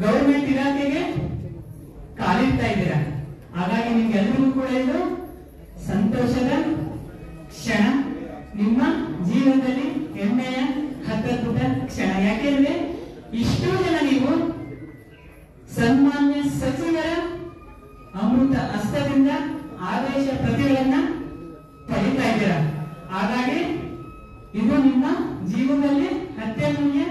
Government ಇಲಾಖೆಗೆ ಕಾಲಿಡ್ತಾ ಇದ್ದೀರಾ? ಹಾಗಾಗಿ ನಿಮ್ಗೆಲ್ಲರಿಗೂ ಕೂಡ ಇದು ಸಂತೋಷದ ಕ್ಷಣ. ನಿಮ್ಮ ಜೀವನದಲ್ಲಿ ಹೆಮ್ಮೆಯ ಹತ್ತದ್ಭುತ ಕ್ಷಣ. ಯಾಕೆಂದ್ರೆ ಇಷ್ಟೋ ಜನ ನೀವು ಸನ್ಮಾನ್ಯ ಸಚಿವರ ಅಮೃತ ಹಸ್ತದಿಂದ ಆದೇಶ ಪ್ರತಿಗಳನ್ನ ಪಡಿತಾ ಇದ್ದೀರಾ? ಹಾಗಾಗಿ ಇದು ನಿಮ್ಮ ಜೀವನದಲ್ಲಿ ಅತ್ಯಮೂಲ್ಯ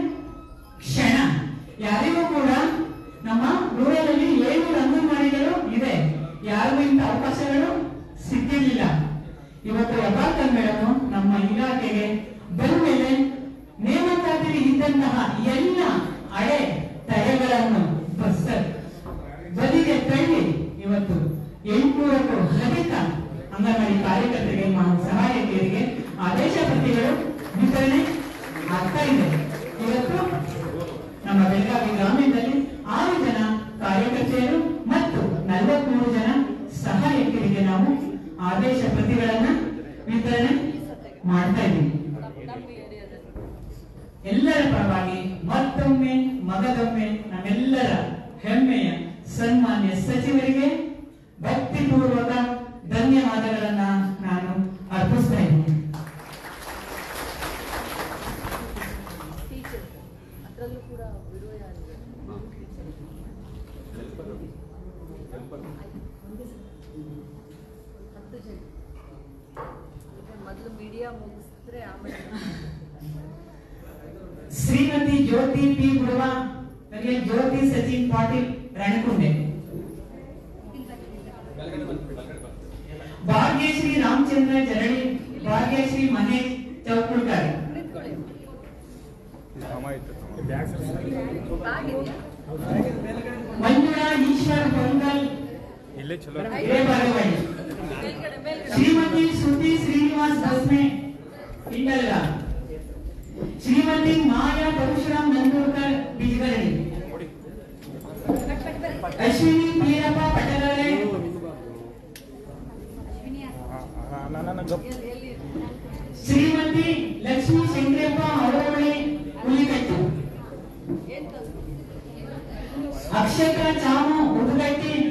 ಪರವಾಗಿ ಮತ್ತೊಮ್ಮೆ ಮಗದೊಮ್ಮೆ ನಮ್ಮೆಲ್ಲರ ಹೆಮ್ಮೆಯ ಸನ್ಮಾನ್ಯ ಸಚಿವರಿಗೆ ಭಕ್ತಿಪೂರ್ವಕ ಧನ್ಯವಾದಗಳನ್ನ अक्षय का जामा उदगाते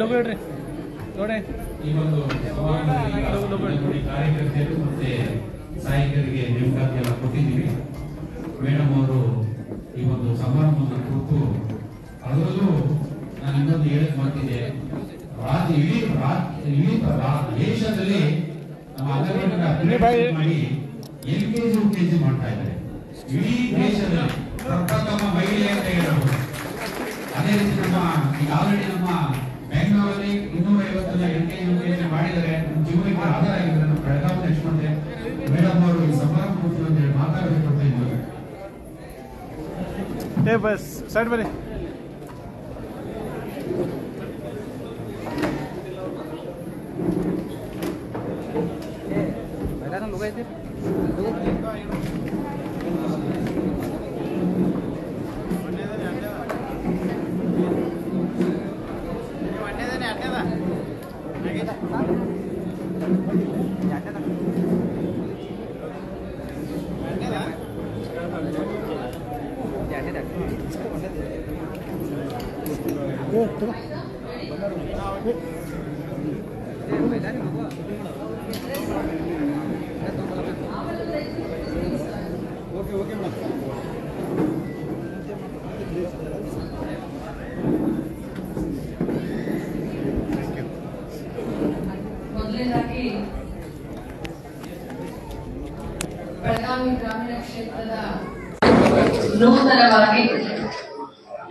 ಲೋಗ ಹೇಳ್ರಿ ನೋಡೆ. ಈ ಒಂದು ಕಾರ್ಯಕರ್ತರು ಮತ್ತೆ ಸಹಾಯಕರಿಗೆ ನೇಮಕಾತಿ ಎಲ್ಲ ಕೊಟ್ಟಿದ್ದೀವಿ ಮೇಡಮ್ ಅವರು ಈ ಒಂದು ಸಮಾರಂಭವನ್ನು ಕುರಿತು ಅದರಲ್ಲೂ ನಾನು ಇನ್ನೊಂದು ಹೇಳಕ್ ಮಾಡ್ತಿದ್ದೆ ರಾಜ್ಯ ಇಡೀ ಇಡೀ ದೇಶದಲ್ಲಿ ನಮ್ಮ ಅಂಗನವಾಡಿನ ಬಾಯಿ. ಮಾಡಿ L K G U K G ಮಾಡ್ತಾ ಇದ್ದಾರೆ. ಇಡೀ ದೇಶದಲ್ಲಿ ಪ್ರಪ್ರಥಮ ಮಹಿಳೆ ಅಂತ ಹೇಳಬಹುದು ಅದೇ ರೀತಿ ನಮ್ಮ ಈಗ ಆಲ್ರೆಡಿ ನಮ್ಮ ಬೆಂಗಳೂರಲ್ಲಿ ಇನ್ನೂರ ಐವತ್ತನ್ನ L K U K G ಮಾಡಿದರೆ ನಮ್ಮ ಜೀವನಕ್ಕೆ ಆಧಾರ ಆಗಿದ್ದಾರೆ ನಮ್ಮ ಬೆಳಗಾವಿ ನೆಕ್ಸ್ಟ್ ಮಂತ್ರಿ ಮೇಡಮ್ ಅವರು ಈ ಸಮಾರಂಭ ಕುರಿತು ಒಂದು ಎರಡು ಮಾತಾಡಬೇಕು ಅಂತ ಇದ್ದಾರೆ ಏ ಬಸ್ ಸೈಡ್ ಬನ್ನಿ. ಮೊದಲನೇದಾಗಿ ಬೆಳಗಾವಿ ಗ್ರಾಮೀಣ ಕ್ಷೇತ್ರದ ನೂತನವಾಗಿ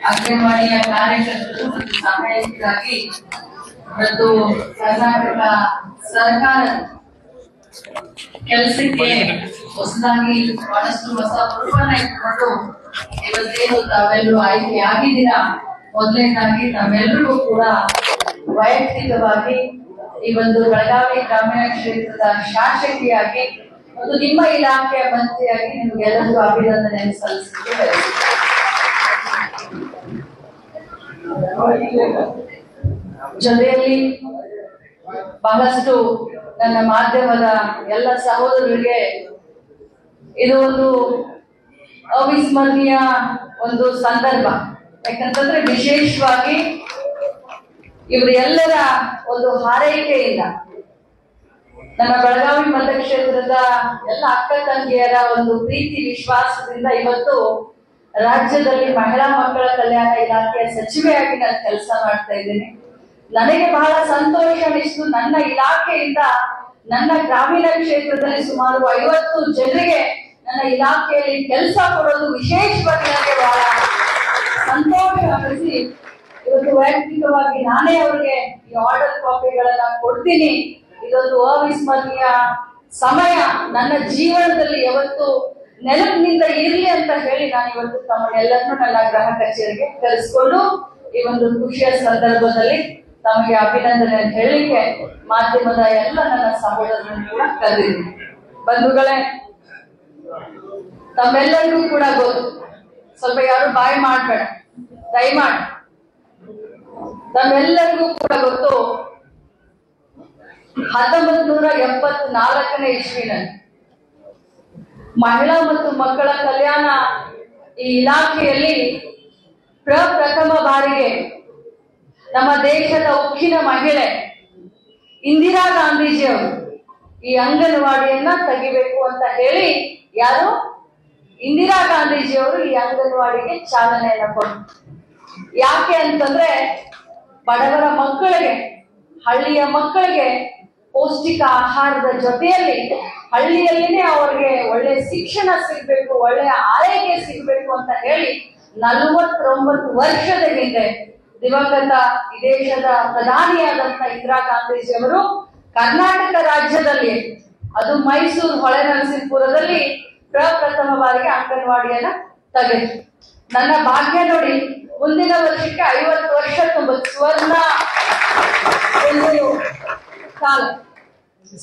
ಅಂಗನವಾಡಿಯ ಕಾರ್ಯಕರ್ತರು ಮತ್ತು ಸಹಾಯಕರಾಗಿ ಮತ್ತು ಕರ್ನಾಟಕ ಸರ್ಕಾರ ಕೆಲಸಕ್ಕೆ ಹೊಸದಾಗಿ ಬಹಳಷ್ಟು ಹೊಸ ರೂಪನ ಇಟ್ಕೊಂಡು ಇವತ್ತೇನು ತಾವೆಲ್ಲರೂ ಆಯ್ಕೆ ಆಗಿದ್ದೀರಾ ಮೊದಲನೇದಾಗಿ ತಮ್ಮೆಲ್ಲರಿಗೂ ಕೂಡ ವೈಯಕ್ತಿಕವಾಗಿ ಈ ಒಂದು ಬೆಳಗಾವಿ ಗ್ರಾಮೀಣ ಕ್ಷೇತ್ರದ ಶಾಸಕಿಯಾಗಿ ಮತ್ತು ನಿಮ್ಮ ಇಲಾಖೆಯ ಮಂತ್ರಿಯಾಗಿ ನಿಮಗೆಲ್ಲರಿಗೂ ಅಭಿನಂದನೆ ಸಲ್ಲಿಸಲಿಕ್ಕೆ. ಜೊತೆಯಲ್ಲಿ ಬಹಳಷ್ಟು ನನ್ನ ಮಾಧ್ಯಮದ ಎಲ್ಲ ಸಹೋದರರಿಗೆ ಇದು ಒಂದು ಅವಿಸ್ಮರಣೀಯ ಒಂದು ಸಂದರ್ಭ ಯಾಕಂತಂದ್ರೆ ವಿಶೇಷವಾಗಿ ಇವರೆಲ್ಲರ ಒಂದು ಹಾರೈಕೆಯಿಂದ ನಮ್ಮ ಬೆಳಗಾವಿ ಮತಕ್ಷೇತ್ರದ ಎಲ್ಲ ಅಕ್ಕ ತಂಗಿಯರ ಒಂದು ಪ್ರೀತಿ, ವಿಶ್ವಾಸದಿಂದ ಇವತ್ತು ರಾಜ್ಯದಲ್ಲಿ ಮಹಿಳಾ ಮಕ್ಕಳ ಕಲ್ಯಾಣ ಇಲಾಖೆಯ ಸಚಿವೆಯಾಗಿ ನಾನು ಕೆಲಸ ಮಾಡ್ತಾ ಇದ್ದೇನೆ. ನನಗೆ ಬಹಳ ಸಂತೋಷ ಅನಿಸ್ತು ನನ್ನ ಇಲಾಖೆಯಿಂದ, ನನ್ನ ಗ್ರಾಮೀಣ ಕ್ಷೇತ್ರದಲ್ಲಿ ಸುಮಾರು ಐವತ್ತು ಜನರಿಗೆ ನನ್ನ ಇಲಾಖೆಯಲ್ಲಿ ಕೆಲಸ ಕೊಡೋದು ವಿಶೇಷವಾಗಿ ನನಗೆ ಬಹಳ ಸಂತೋಷ ಅನಿಸಿ ಇವತ್ತು ವೈಯಕ್ತಿಕವಾಗಿ ನಾನೇ ಅವರಿಗೆ ಈ ಆರ್ಡರ್ ಕಾಪಿಗಳನ್ನ ಕೊಡ್ತೀನಿ. ಇದೊಂದು ಅವಿಸ್ಮರಣೀಯ ಸಮಯ ನನ್ನ ಜೀವನದಲ್ಲಿ ಯಾವತ್ತು ನೆನಪಿನಿಂದ ಇರಲಿ ಅಂತ ಹೇಳಿ ನಾನು ಇವತ್ತು ತಮ್ಮ ತಮ್ಮನ್ನೆಲ್ಲರನ್ನೂ ನನ್ನ ಗ್ರಹ ಕಚೇರಿಗೆ ಕರೆಸ್ಕೊಂಡು ಈ ಒಂದು ಖುಷಿಯ ಸಂದರ್ಭದಲ್ಲಿ ತಮಗೆ ಅಭಿನಂದನೆ ಹೇಳಿಕೆ ಮಾಧ್ಯಮದ ಎಲ್ಲ ನನ್ನ ಸಹೋದರರನ್ನು ಕೂಡ ಕರೆದಿದ್ದೀನಿ. ಬಂಧುಗಳೇ, ತಮ್ಮೆಲ್ಲರಿಗೂ ಕೂಡ ಗೊತ್ತು. ಸ್ವಲ್ಪ ಯಾರು ಬಾಯಿ ಮಾಡ್ಬೇಡ. ದಯಮಾಡಿ. ತಮ್ಮೆಲ್ಲರಿಗೂ ಕೂಡ ಗೊತ್ತು. ಹತ್ತೊಂಬತ್ ನೂರ ಎಪ್ಪತ್ನಾಲ್ಕನೇ ಇಸ್ವಿನಲ್ಲಿ ಮಹಿಳಾ ಮತ್ತು ಮಕ್ಕಳ ಕಲ್ಯಾಣ ಈ ಇಲಾಖೆಯಲ್ಲಿ ಪ್ರಪ್ರಥಮ ಬಾರಿಗೆ ನಮ್ಮ ದೇಶದ ಉಕ್ಕಿನ ಮಹಿಳೆ ಇಂದಿರಾ ಗಾಂಧೀಜಿಯವರು ಈ ಅಂಗನವಾಡಿಯನ್ನ ತೆಗಿಬೇಕು ಅಂತ ಹೇಳಿ ಯಾರು? ಇಂದಿರಾ ಗಾಂಧೀಜಿಯವರು ಈ ಅಂಗನವಾಡಿಗೆ ಚಾಲನೆಯನ್ನ ಕೊಟ್ಟರು. ಯಾಕೆ ಅಂತಂದ್ರೆ ಬಡವರ ಮಕ್ಕಳಿಗೆ, ಹಳ್ಳಿಯ ಮಕ್ಕಳಿಗೆ ಪೌಷ್ಟಿಕ ಆಹಾರದ ಜೊತೆಯಲ್ಲಿ ಹಳ್ಳಿಯಲ್ಲಿನೇ ಅವ್ರಿಗೆ ಒಳ್ಳೆ ಶಿಕ್ಷಣ ಸಿಗ್ಬೇಕು, ಒಳ್ಳೆ ಆರೈಕೆ ಸಿಗ್ಬೇಕು ಅಂತ ಹೇಳಿ ನಲವತ್ತೊಂಬತ್ತು ವರ್ಷದ ಹಿಂದೆ ದಿವಂಗತ ಈ ದೇಶದ ಪ್ರಧಾನಿಯಾದಂತ ಇಂದಿರಾ ಗಾಂಧೀಜಿಯವರು ಕರ್ನಾಟಕ ರಾಜ್ಯದಲ್ಲಿ, ಅದು ಮೈಸೂರು ಹೊಳೆನರಸೀಪುರದಲ್ಲಿ ಪ್ರಪ್ರಥಮ ಬಾರಿಗೆ ಅಂಗನವಾಡಿಯನ್ನ ತೆಗೆದ್ರು ನನ್ನ ಭಾಗ್ಯ ನೋಡಿ, ಮುಂದಿನ ವರ್ಷಕ್ಕೆ ಐವತ್ತು ವರ್ಷ ತುಂಬ ಸುವರ್ಣ ಕಾಲ.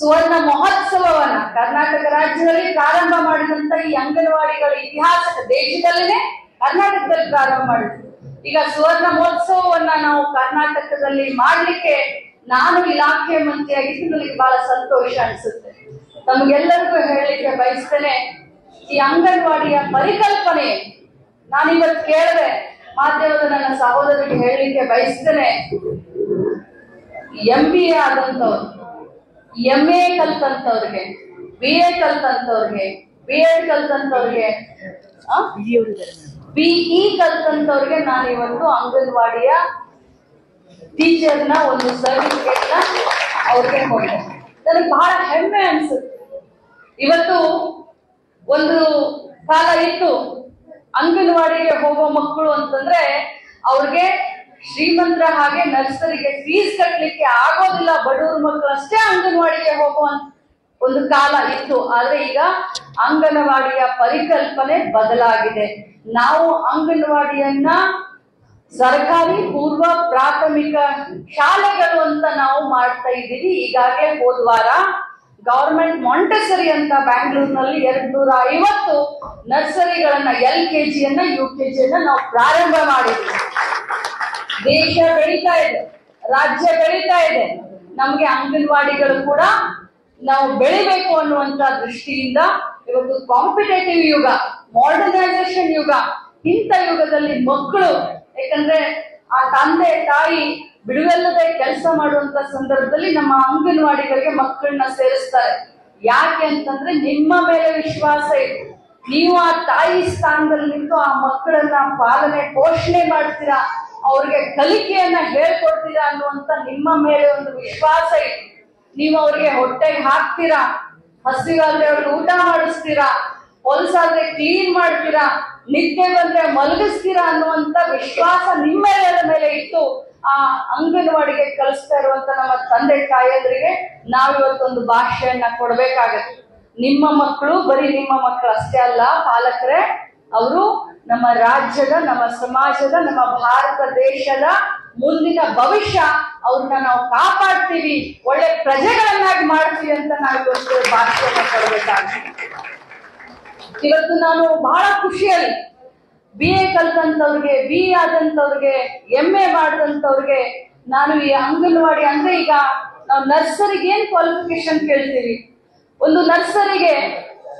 ಸುವರ್ಣ ಮಹೋತ್ಸವವನ್ನ ಕರ್ನಾಟಕ ರಾಜ್ಯದಲ್ಲಿ ಪ್ರಾರಂಭ ಮಾಡಿದಂತ ಈ ಅಂಗನವಾಡಿಗಳ ಇತಿಹಾಸ ದೇಶದಲ್ಲೇ ಕರ್ನಾಟಕದಲ್ಲಿ ಪ್ರಾರಂಭ ಮಾಡಿದ್ರು. ಈಗ ಸುವರ್ಣ ಮಹೋತ್ಸವವನ್ನ ನಾವು ಕರ್ನಾಟಕದಲ್ಲಿ ಮಾಡ್ಲಿಕ್ಕೆ ನಾನು ಇಲಾಖೆ ಮಂತ್ರಿಯಾಗಿದ್ದು ನನಗೆ ಬಹಳ ಸಂತೋಷ ಅನಿಸುತ್ತೆ. ತಮಗೆಲ್ಲರಿಗೂ ಹೇಳಲಿಕ್ಕೆ ಬಯಸ್ತೇನೆ, ಈ ಅಂಗನವಾಡಿಯ ಪರಿಕಲ್ಪನೆ ನಾನಿವತ್ತು ಕೇಳಿದೆ, ಮಾಧ್ಯಮದ ನನ್ನ ಸಹೋದರಿಗೆ ಹೇಳಲಿಕ್ಕೆ ಬಯಸ್ತೇನೆ ಎಂ ಬಿ ಎ ಆದಂತವ್ರು. ಎಂ ಎ ಕಲ್ತಂತವ್ರಿಗೆ ಬಿ ಎ ಕಲ್ತಂತವ್ರಿಗೆ ಬಿ ಎಡ್ ಕಲ್ತಂತವ್ರಿಗೆ ಬಿಇ ಕಲ್ತಂತವ್ರಿಗೆ ನಾನು ಇವತ್ತು ಅಂಗನವಾಡಿಯ ಟೀಚರ್ನ ಒಂದು ಸರ್ಟಿಫಿಕೇಟ್ನ ಅವ್ರಿಗೆ ಕೊಟ್ಟೆ. ನನಗೆ ಬಹಳ ಹೆಮ್ಮೆ ಅನ್ಸುತ್ತೆ. ಇವತ್ತು ಒಂದು ಕಾಲ ಇತ್ತು ಅಂಗನವಾಡಿಗೆ ಹೋಗೋ ಮಕ್ಕಳು ಅಂತಂದ್ರೆ ಅವ್ರಿಗೆ ಶ್ರೀಮಂತರ ಹಾಗೆ ನರ್ಸರಿಗೆ ಫೀಸ್ ಕಟ್ಟಲಿಕ್ಕೆ ಆಗೋದಿಲ್ಲ, ಬಡವ್ರ ಮಕ್ಕಳು ಅಷ್ಟೇ ಅಂಗನವಾಡಿಗೆ ಹೋಗುವ ಒಂದು ಕಾಲ ಇತ್ತು. ಆದ್ರೆ ಈಗ ಅಂಗನವಾಡಿಯ ಪರಿಕಲ್ಪನೆ ಬದಲಾಗಿದೆ. ನಾವು ಅಂಗನವಾಡಿಯನ್ನ ಸರ್ಕಾರಿ ಪೂರ್ವ ಪ್ರಾಥಮಿಕ ಶಾಲೆಗಳು ಅಂತ ನಾವು ಮಾಡ್ತಾ ಇದ್ದೀವಿ. ಈಗಾಗಲೇ ಹೋದ ವಾರ ಗವರ್ಮೆಂಟ್ ಮಾಂಟೆಸರಿ ಅಂತ ಬ್ಯಾಂಗ್ಳೂರ್ನಲ್ಲಿ ಎರಡ್ ನೂರ ಐವತ್ತು ನರ್ಸರಿಗಳನ್ನ, ಎಲ್ ಕೆ ಜಿಯನ್ನ, ಯು ಕೆ ಜಿಯನ್ನ ನಾವು ಪ್ರಾರಂಭ ಮಾಡಿದ್ವಿ. ದೇಶ ಬೆಳೀತಾ ಇದೆ, ರಾಜ್ಯ ಬೆಳೀತಾ ಇದೆ. ನಮ್ಗೆ ಅಂಗನವಾಡಿಗಳು ಕೂಡ ನಾವು ಬೆಳಿಬೇಕು ಅನ್ನುವಂತ ದೃಷ್ಟಿಯಿಂದ ಇವತ್ತು ಕಾಂಪಿಟೇಟಿವ್ ಯುಗ ಮಾಡರ್ನೈಸೇಷನ್ ಯುಗ, ಇಂಥ ಯುಗದಲ್ಲಿ ಮಕ್ಕಳು ಯಾಕಂದ್ರೆ ಆ ತಂದೆ, ತಾಯಿ ಬಿಡುವೆಲ್ಲದೆ ಕೆಲಸ ಮಾಡುವಂತ ಸಂದರ್ಭದಲ್ಲಿ ನಮ್ಮ ಅಂಗನವಾಡಿಗಳಿಗೆ ಮಕ್ಕಳನ್ನ ಸೇರಿಸ್ತಾರೆ. ಯಾಕೆ ಅಂತಂದ್ರೆ ನಿಮ್ಮ ಮೇಲೆ ವಿಶ್ವಾಸ ಇದೆ. ನೀವು ಆ ತಾಯಿ ಸ್ಥಾನದಲ್ಲಿ ನಿಂತು ಆ ಮಕ್ಕಳನ್ನ ಪಾಲನೆ, ಪೋಷಣೆ ಮಾಡ್ತೀರಾ? ಅವ್ರಿಗೆ ಕಲಿಕೆಯನ್ನ ಹೇಳ್ಕೊಡ್ತೀರಾ ಅನ್ನುವಂತ ನಿಮ್ಮ ಮೇಲೆ ಒಂದು ವಿಶ್ವಾಸ ಇತ್ತು ನೀವು ಅವ್ರಿಗೆ ಹೊಟ್ಟೆಗೆ ಹಾಕ್ತೀರಾ ಹಸಿಗಾದ್ರೆ ಅವ್ರಿಗೆ ಊಟ ಮಾಡಿಸ್ತೀರಾ ಹೊಲಸಾದ್ರೆ ಕ್ಲೀನ್ ಮಾಡ್ತೀರಾ, ನಿದ್ದೆ ಬಂದ್ರೆ ಮಲಗಿಸ್ತೀರಾ ಅನ್ನುವಂತ ವಿಶ್ವಾಸ ನಿಮ್ಮೆಲ್ಲರ ಮೇಲೆ ಇತ್ತು ಆ ಅಂಗನವಾಡಿಗೆ ಕಲಿಸ್ತಾ ಇರುವಂತ ನಮ್ಮ ತಂದೆ ತಾಯಿಯಂದ್ರಿಗೆ ನಾವಿವತ್ತೊಂದು ಭಾಷೆಯನ್ನ ಕೊಡ್ಬೇಕಾಗತ್ತೆ. ನಿಮ್ಮ ಮಕ್ಕಳು, ಬರೀ ನಿಮ್ಮ ಮಕ್ಕಳು ಅಷ್ಟೇ ಅಲ್ಲ, ಪಾಲಕರೇ, ಅವರು ನಮ್ಮ ರಾಜ್ಯದ, ನಮ್ಮ ಸಮಾಜದ, ನಮ್ಮ ಭಾರತ ದೇಶದ ಮುಂದಿನ ಭವಿಷ್ಯ ಅವ್ರನ್ನ ನಾವು ಕಾಪಾಡ್ತೀವಿ, ಒಳ್ಳೆ ಪ್ರಜೆಗಳನ್ನಾಗಿ ಮಾಡ್ತೀವಿ ಅಂತ ನಾವು ಇವತ್ತು ಭಾಷೆಯನ್ನ ಕೊಡಬೇಕಾಗುತ್ತೆ ಇವತ್ತು ನಾನು ಬಹಳ ಖುಷಿಯಲ್ಲಿ ಬಿ ಎ ಕಲ್ತಂತವ್ರಿಗೆ, ಬಿ ಎ ಆದಂತವ್ರಿಗೆ, ಎಂ ಎ ಮಾಡಿದಂತವ್ರಿಗೆ ನಾನು ಈ ಅಂಗನವಾಡಿ ಅಂದ್ರೆ ಈಗ ನಾವು ನರ್ಸರಿಗೆ ಏನ್ ಕ್ವಾಲಿಫಿಕೇಶನ್ ಕೇಳ್ತೀವಿ? ಒಂದು ನರ್ಸರಿಗೆ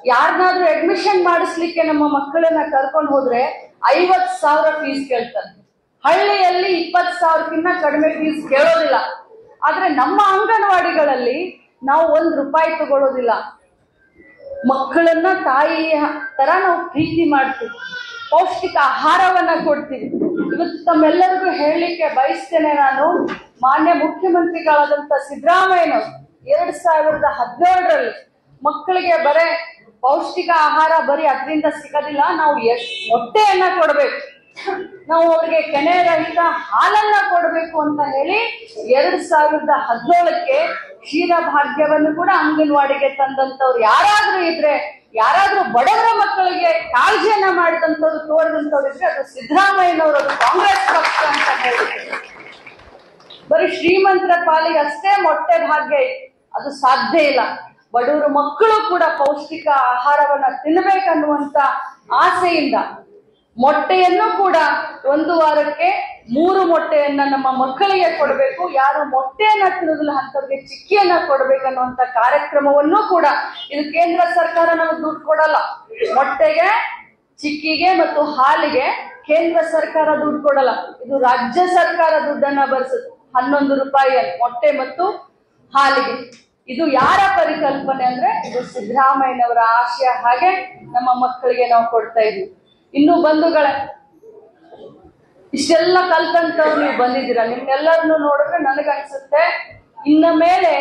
ಯಾರನ್ನಾದ್ರೂ ಅಡ್ಮಿಷನ್ ಮಾಡಿಸ್ಲಿಕ್ಕೆ ನಮ್ಮ ಮಕ್ಕಳನ್ನ ಕರ್ಕೊಂಡು ಹೋದ್ರೆ ಐವತ್ ಸಾವಿರ ಫೀಸ್ ಕೇಳ್ತಾರೆ. ಹಳ್ಳಿಯಲ್ಲಿ ಇಪ್ಪತ್ ಸಾವಿರಕ್ಕಿಂತ ಕಡಿಮೆ ಫೀಸ್ ಕೇಳೋದಿಲ್ಲ. ಆದ್ರೆ ನಮ್ಮ ಅಂಗನವಾಡಿಗಳಲ್ಲಿ ನಾವು ಒಂದ್ ರೂಪಾಯಿ ತಗೊಳ್ಳೋದಿಲ್ಲ ಮಕ್ಕಳನ್ನ ತಾಯಿಯ ತರ ನಾವು ಪ್ರೀತಿ ಮಾಡ್ತೀವಿ. ಪೌಷ್ಟಿಕ ಆಹಾರವನ್ನ ಕೊಡ್ತೀವಿ. ಇವತ್ತು ತಮ್ಮೆಲ್ಲರಿಗೂ ಹೇಳಲಿಕ್ಕೆ ಬಯಸ್ತೇನೆ ನಾನು, ಮಾನ್ಯ ಮುಖ್ಯಮಂತ್ರಿಗಳಾದಂತ ಸಿದ್ದರಾಮಯ್ಯನವರು, ಎರಡ್ ಸಾವಿರದ ಹದಿನೇಳರಲ್ಲಿ ಮಕ್ಕಳಿಗೆ ಬರೇ ಪೌಷ್ಟಿಕ ಆಹಾರ ಬರೀ ಅದರಿಂದ ಸಿಗೋದಿಲ್ಲ, ನಾವು ಎಷ್ಟು ಮೊಟ್ಟೆಯನ್ನ ಕೊಡ್ಬೇಕು. ನಾವು ಅವ್ರಿಗೆ ಕೆನೆ ರಹಿತ ಹಾಲನ್ನ ಕೊಡಬೇಕು ಅಂತ ಹೇಳಿ ಎರಡ್ ಸಾವಿರದ ಹದಿನೇಳಕ್ಕೆ ಕ್ಷೀರ ಭಾಗ್ಯವನ್ನು ಕೂಡ ಅಂಗನವಾಡಿಗೆ ತಂದಂತವ್ರು ಯಾರಾದ್ರೂ ಇದ್ರೆ, ಯಾರಾದ್ರೂ ಬಡವರ ಮಕ್ಕಳಿಗೆ ಕಾಳಜಿಯನ್ನ ಮಾಡಿದಂತವ್ರು ತೋರಿದಂತವ್ರು ಇದ್ರೆ ಅದು ಸಿದ್ದರಾಮಯ್ಯನವರು ಕಾಂಗ್ರೆಸ್ ಪಕ್ಷ ಅಂತ ಹೇಳಿ. ಬರೀ ಶ್ರೀಮಂತರ ಪಾಲಿಗೆ ಅಷ್ಟೇ ಮೊಟ್ಟೆ ಭಾಗ್ಯ ಅದು ಸಾಧ್ಯ ಇಲ್ಲ. ಬಡವರು ಮಕ್ಕಳು ಕೂಡ ಪೌಷ್ಟಿಕ ಆಹಾರವನ್ನ ತಿನ್ನಬೇಕನ್ನುವಂತ ಆಸೆಯಿಂದ ಮೊಟ್ಟೆಯನ್ನು ಕೂಡ ಒಂದು ವಾರಕ್ಕೆ ಮೂರು ಮೊಟ್ಟೆಯನ್ನ ನಮ್ಮ ಮಕ್ಕಳಿಗೆ ಕೊಡಬೇಕು. ಯಾರು ಮೊಟ್ಟೆಯನ್ನ ತಿನ್ನೋದಿಲ್ಲ ಅಂತವ್ರಿಗೆ ಚಿಕ್ಕಿಯನ್ನ ಕೊಡ್ಬೇಕನ್ನುವಂತ ಕಾರ್ಯಕ್ರಮವನ್ನು ಕೂಡ ಇದು ಕೇಂದ್ರ ಸರ್ಕಾರ ನಮಗೆ ದುಡ್ಡು ಕೊಡಲ್ಲ. ಮೊಟ್ಟೆಗೆ, ಚಿಕ್ಕಿಗೆ ಮತ್ತು ಹಾಲಿಗೆ ಕೇಂದ್ರ ಸರ್ಕಾರ ದುಡ್ಡು ಕೊಡಲ್ಲ. ಇದು ರಾಜ್ಯ ಸರ್ಕಾರ ದುಡ್ಡನ್ನ ಭರಿಸುತ್ತೆ ಹನ್ನೊಂದು ರೂಪಾಯಿ ಮೊಟ್ಟೆ ಮತ್ತು ಹಾಲಿಗೆ. ಇದು ಯಾರ ಪರಿಕಲ್ಪನೆ ಅಂದ್ರೆ ಇದು ಸಿದ್ದರಾಮಯ್ಯನವರ ಆಶಯ ಹಾಗೆ ನಮ್ಮ ಮಕ್ಕಳಿಗೆ ನಾವು ಕೊಡ್ತಾ ಇದ್ವಿ. ಇನ್ನು ಬಂಧುಗಳ, ಇಷ್ಟೆಲ್ಲ ಕಲ್ತಂತವ್ರು ನೀವು ಬಂದಿದ್ದೀರಾ? ನಿಮ್ನೆಲ್ಲರನ್ನು ನೋಡಿದ್ರೆ ನನಗನ್ಸುತ್ತೆ, ಇನ್ನ ಮೇಲೆ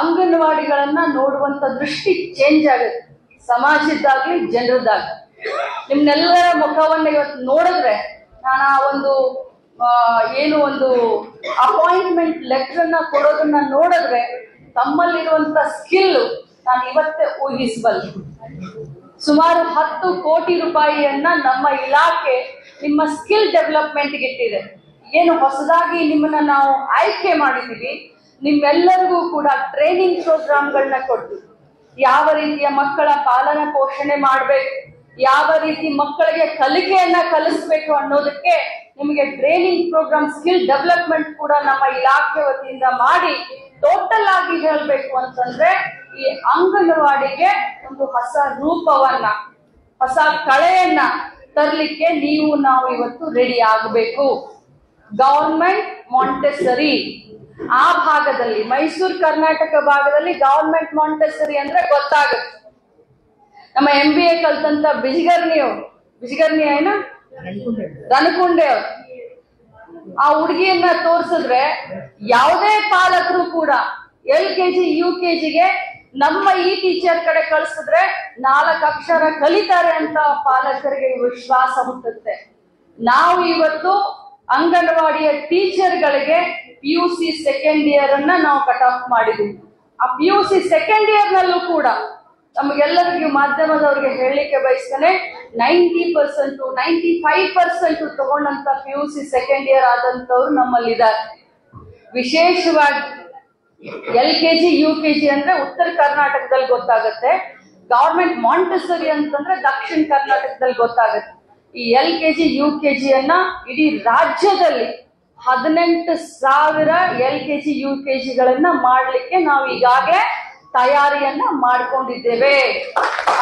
ಅಂಗನವಾಡಿಗಳನ್ನ ನೋಡುವಂತ ದೃಷ್ಟಿ ಚೇಂಜ್ ಆಗುತ್ತೆ. ಸಮಾಜದ್ದಾಗ್ಲಿ ಜನರದ್ದಾಗ್ಲಿ. ನಿಮ್ನೆಲ್ಲರ ಮುಖವನ್ನ ಇವತ್ತು ನೋಡಿದ್ರೆ ನಾನು ಆ ಒಂದು ಏನು ಒಂದು ಅಪಾಯಿಂಟ್ಮೆಂಟ್ ಲೆಟರ್ ಅನ್ನ ಕೊಡೋದನ್ನ ನೋಡಿದ್ರೆ ತಮ್ಮಲ್ಲಿರುವಂತ ಸ್ಕಿಲ್ ನಾನು ಇವತ್ತೇ ಊಹಿಸಬಲ್ಲೆ. ಸುಮಾರು ಹತ್ತು ಕೋಟಿ ರೂಪಾಯಿಯನ್ನ ನಮ್ಮ ಇಲಾಖೆ ನಿಮ್ಮ ಸ್ಕಿಲ್ ಡೆವಲಪ್ಮೆಂಟ್ಗೆ ಇಟ್ಟಿದೆ. ಏನು ಹೊಸದಾಗಿ ನಿಮ್ಮನ್ನ ನಾವು ಆಯ್ಕೆ ಮಾಡಿದೀವಿ ನಿಮ್ಮೆಲ್ಲರಿಗೂ ಕೂಡ ಟ್ರೈನಿಂಗ್ ಪ್ರೋಗ್ರಾಮ್ಗಳನ್ನ ಕೊಟ್ಟು ಯಾವ ರೀತಿಯ ಮಕ್ಕಳ ಪಾಲನ ಪೋಷಣೆ ಮಾಡಬೇಕು, ಯಾವ ರೀತಿ ಮಕ್ಕಳಿಗೆ ಕಲಿಕೆಯನ್ನ ಕಲಿಸ್ಬೇಕು ಅನ್ನೋದಕ್ಕೆ ನಿಮಗೆ ಟ್ರೈನಿಂಗ್ ಪ್ರೋಗ್ರಾಮ್ ಸ್ಕಿಲ್ ಡೆವಲಪ್ಮೆಂಟ್ ಕೂಡ ನಮ್ಮ ಇಲಾಖೆ ವತಿಯಿಂದ ಮಾಡಿ ಟೋಟಲ್ ಆಗಿ ಹೇಳ್ಬೇಕು ಅಂತಂದ್ರೆ ಈ ಅಂಗನವಾಡಿಗೆ ಒಂದು ಹೊಸ ರೂಪವನ್ನ, ಹೊಸ ಕಳೆಯನ್ನ ತರಲಿಕ್ಕೆ ನೀವು ನಾವು ಇವತ್ತು ರೆಡಿ ಆಗಬೇಕು. ಗವರ್ಮೆಂಟ್ ಮಾಂಟೆಸರಿ ಆ ಭಾಗದಲ್ಲಿ, ಮೈಸೂರು, ಕರ್ನಾಟಕ ಭಾಗದಲ್ಲಿ ಗವರ್ಮೆಂಟ್ ಮಾಂಟೆಸರಿ ಅಂದ್ರೆ ಗೊತ್ತಾಗುತ್ತೆ. ನಮ್ಮ ಎಂ ಬಿ ಎ ಕಲ್ತಂತ ಬಿಜಿಗರ್ನಿ ಅವ್ರು ಏನ? ಅವ್ರು ಆ ಹುಡುಗಿಯನ್ನ ತೋರಿಸಿದ್ರೆ ಯಾವುದೇ ಪಾಲಕರು ಕೂಡ L K G, U K ಜಿಗೆ ನಮ್ಮ ಈ ಟೀಚರ್ ಕಡೆ ಕಳ್ಸಿದ್ರೆ ನಾಲ್ಕು ಅಕ್ಷರ ಕಲಿತಾರೆ ಅಂತ ಪಾಲಕರಿಗೆ ವಿಶ್ವಾಸ ಹುಟ್ಟುತ್ತೆ. ನಾವು ಇವತ್ತು ಅಂಗನವಾಡಿಯ ಟೀಚರ್ಗಳಿಗೆ P U C second year ಅನ್ನ ನಾವು ಕಟ್ ಆಫ್ ಮಾಡಿದ್ದೀವಿ ಆ P U C second year ನಲ್ಲೂ ಕೂಡ ನಮಗೆಲ್ಲರಿಗೂ ಮಾಧ್ಯಮದವ್ರಿಗೆ ಹೇಳಲಿಕ್ಕೆ ಬಯಸ್ತೇನೆ ninety percent ninety five percent ತಗೊಂಡಂತ P U C second year ಆದಂತವ್ರು ನಮ್ಮಲ್ಲಿದ್ದಾರೆ. ವಿಶೇಷವಾಗಿ L K G, U K G ಅಂದ್ರೆ ಉತ್ತರ ಕರ್ನಾಟಕದಲ್ಲಿ ಗೊತ್ತಾಗುತ್ತೆ. ಗೌರ್ಮೆಂಟ್ ಮಾಂಟೆಸರಿ ಅಂತಂದ್ರೆ ದಕ್ಷಿಣ ಕರ್ನಾಟಕದಲ್ಲಿ ಗೊತ್ತಾಗುತ್ತೆ. ಈ L K G, U K ಜಿಯನ್ನ ಇಡೀ ರಾಜ್ಯದಲ್ಲಿ ಹದಿನೆಂಟು ಸಾವಿರ L K G, U K ಜಿಗಳನ್ನ ಮಾಡಲಿಕ್ಕೆ ನಾವು ಈಗಾಗಲೇ ತಯಾರಿಯನ್ನ ಮಾಡಿಕೊಂಡಿದ್ದೇವೆ.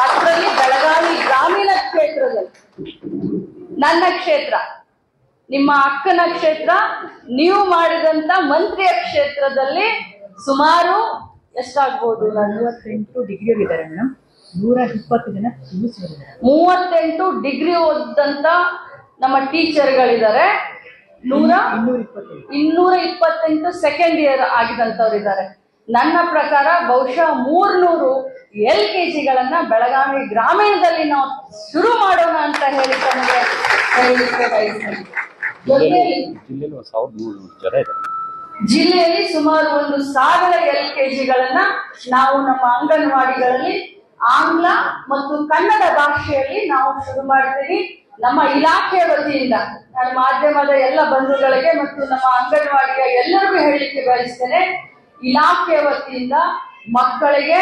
ಅದರಲ್ಲಿ ಬೆಳಗಾವಿ ಗ್ರಾಮೀಣ ಕ್ಷೇತ್ರದಲ್ಲಿ ನನ್ನ ಕ್ಷೇತ್ರ ನಿಮ್ಮ ಅಕ್ಕನ ಕ್ಷೇತ್ರ ನೀವು ಮಾಡಿದಂತ ಮಂತ್ರಿಯ ಕ್ಷೇತ್ರದಲ್ಲಿ ಸುಮಾರು ಎಷ್ಟಾಗ್ಬೋದು? ನಾನು ಮೂವತ್ತೆಂಟು ಡಿಗ್ರಿ ಇದ್ದಾರೆ ಮೇಡಮ್. ನೂರ ಇಪ್ಪತ್ತು ಜನ ಮೂವತ್ತೆಂಟು ಡಿಗ್ರಿ ಓದಿದಂತ ನಮ್ಮ ಟೀಚರ್ಗಳಿದ್ದಾರೆ. ನೂರ ಇನ್ನೂರ ಇಪ್ಪತ್ತೆಂಟು ಸೆಕೆಂಡ್ ಇಯರ್ ಆಗಿದಂತವ್ರು ಇದ್ದಾರೆ ನನ್ನ ಪ್ರಕಾರ ಬಹುಶಃ ಮೂರ್ನೂರು ಎಲ್ ಕೆ ಜಿಗಳನ್ನ ಬೆಳಗಾವಿ ಗ್ರಾಮೀಣದಲ್ಲಿ ನಾವು ಶುರು ಮಾಡೋಣ ಅಂತ ಹೇಳಿ ತಮಗೆ ಹೇಳಲಿಕ್ಕೆ ಬಯಸ್ತೇನೆ. ಜಿಲ್ಲೆಯಲ್ಲಿ ಸುಮಾರು ಒಂದು ಸಾವಿರ ಎಲ್ ಕೆ ಜಿಗಳನ್ನ ನಾವು ನಮ್ಮ ಅಂಗನವಾಡಿಗಳಲ್ಲಿ ಆಂಗ್ಲ ಮತ್ತು ಕನ್ನಡ ಭಾಷೆಯಲ್ಲಿ ನಾವು ಶುರು ಮಾಡ್ತೀವಿ. ನಮ್ಮ ಇಲಾಖೆಯ ವತಿಯಿಂದ ನಮ್ಮ ಮಾಧ್ಯಮದ ಎಲ್ಲ ಬಂಧುಗಳಿಗೆ ಮತ್ತು ನಮ್ಮ ಅಂಗನವಾಡಿಯ ಎಲ್ಲರಿಗೂ ಹೇಳಲಿಕ್ಕೆ ಬಯಸ್ತೇನೆ. ಇಲಾಖೆ ವತಿಯಿಂದ ಮಕ್ಕಳಿಗೆ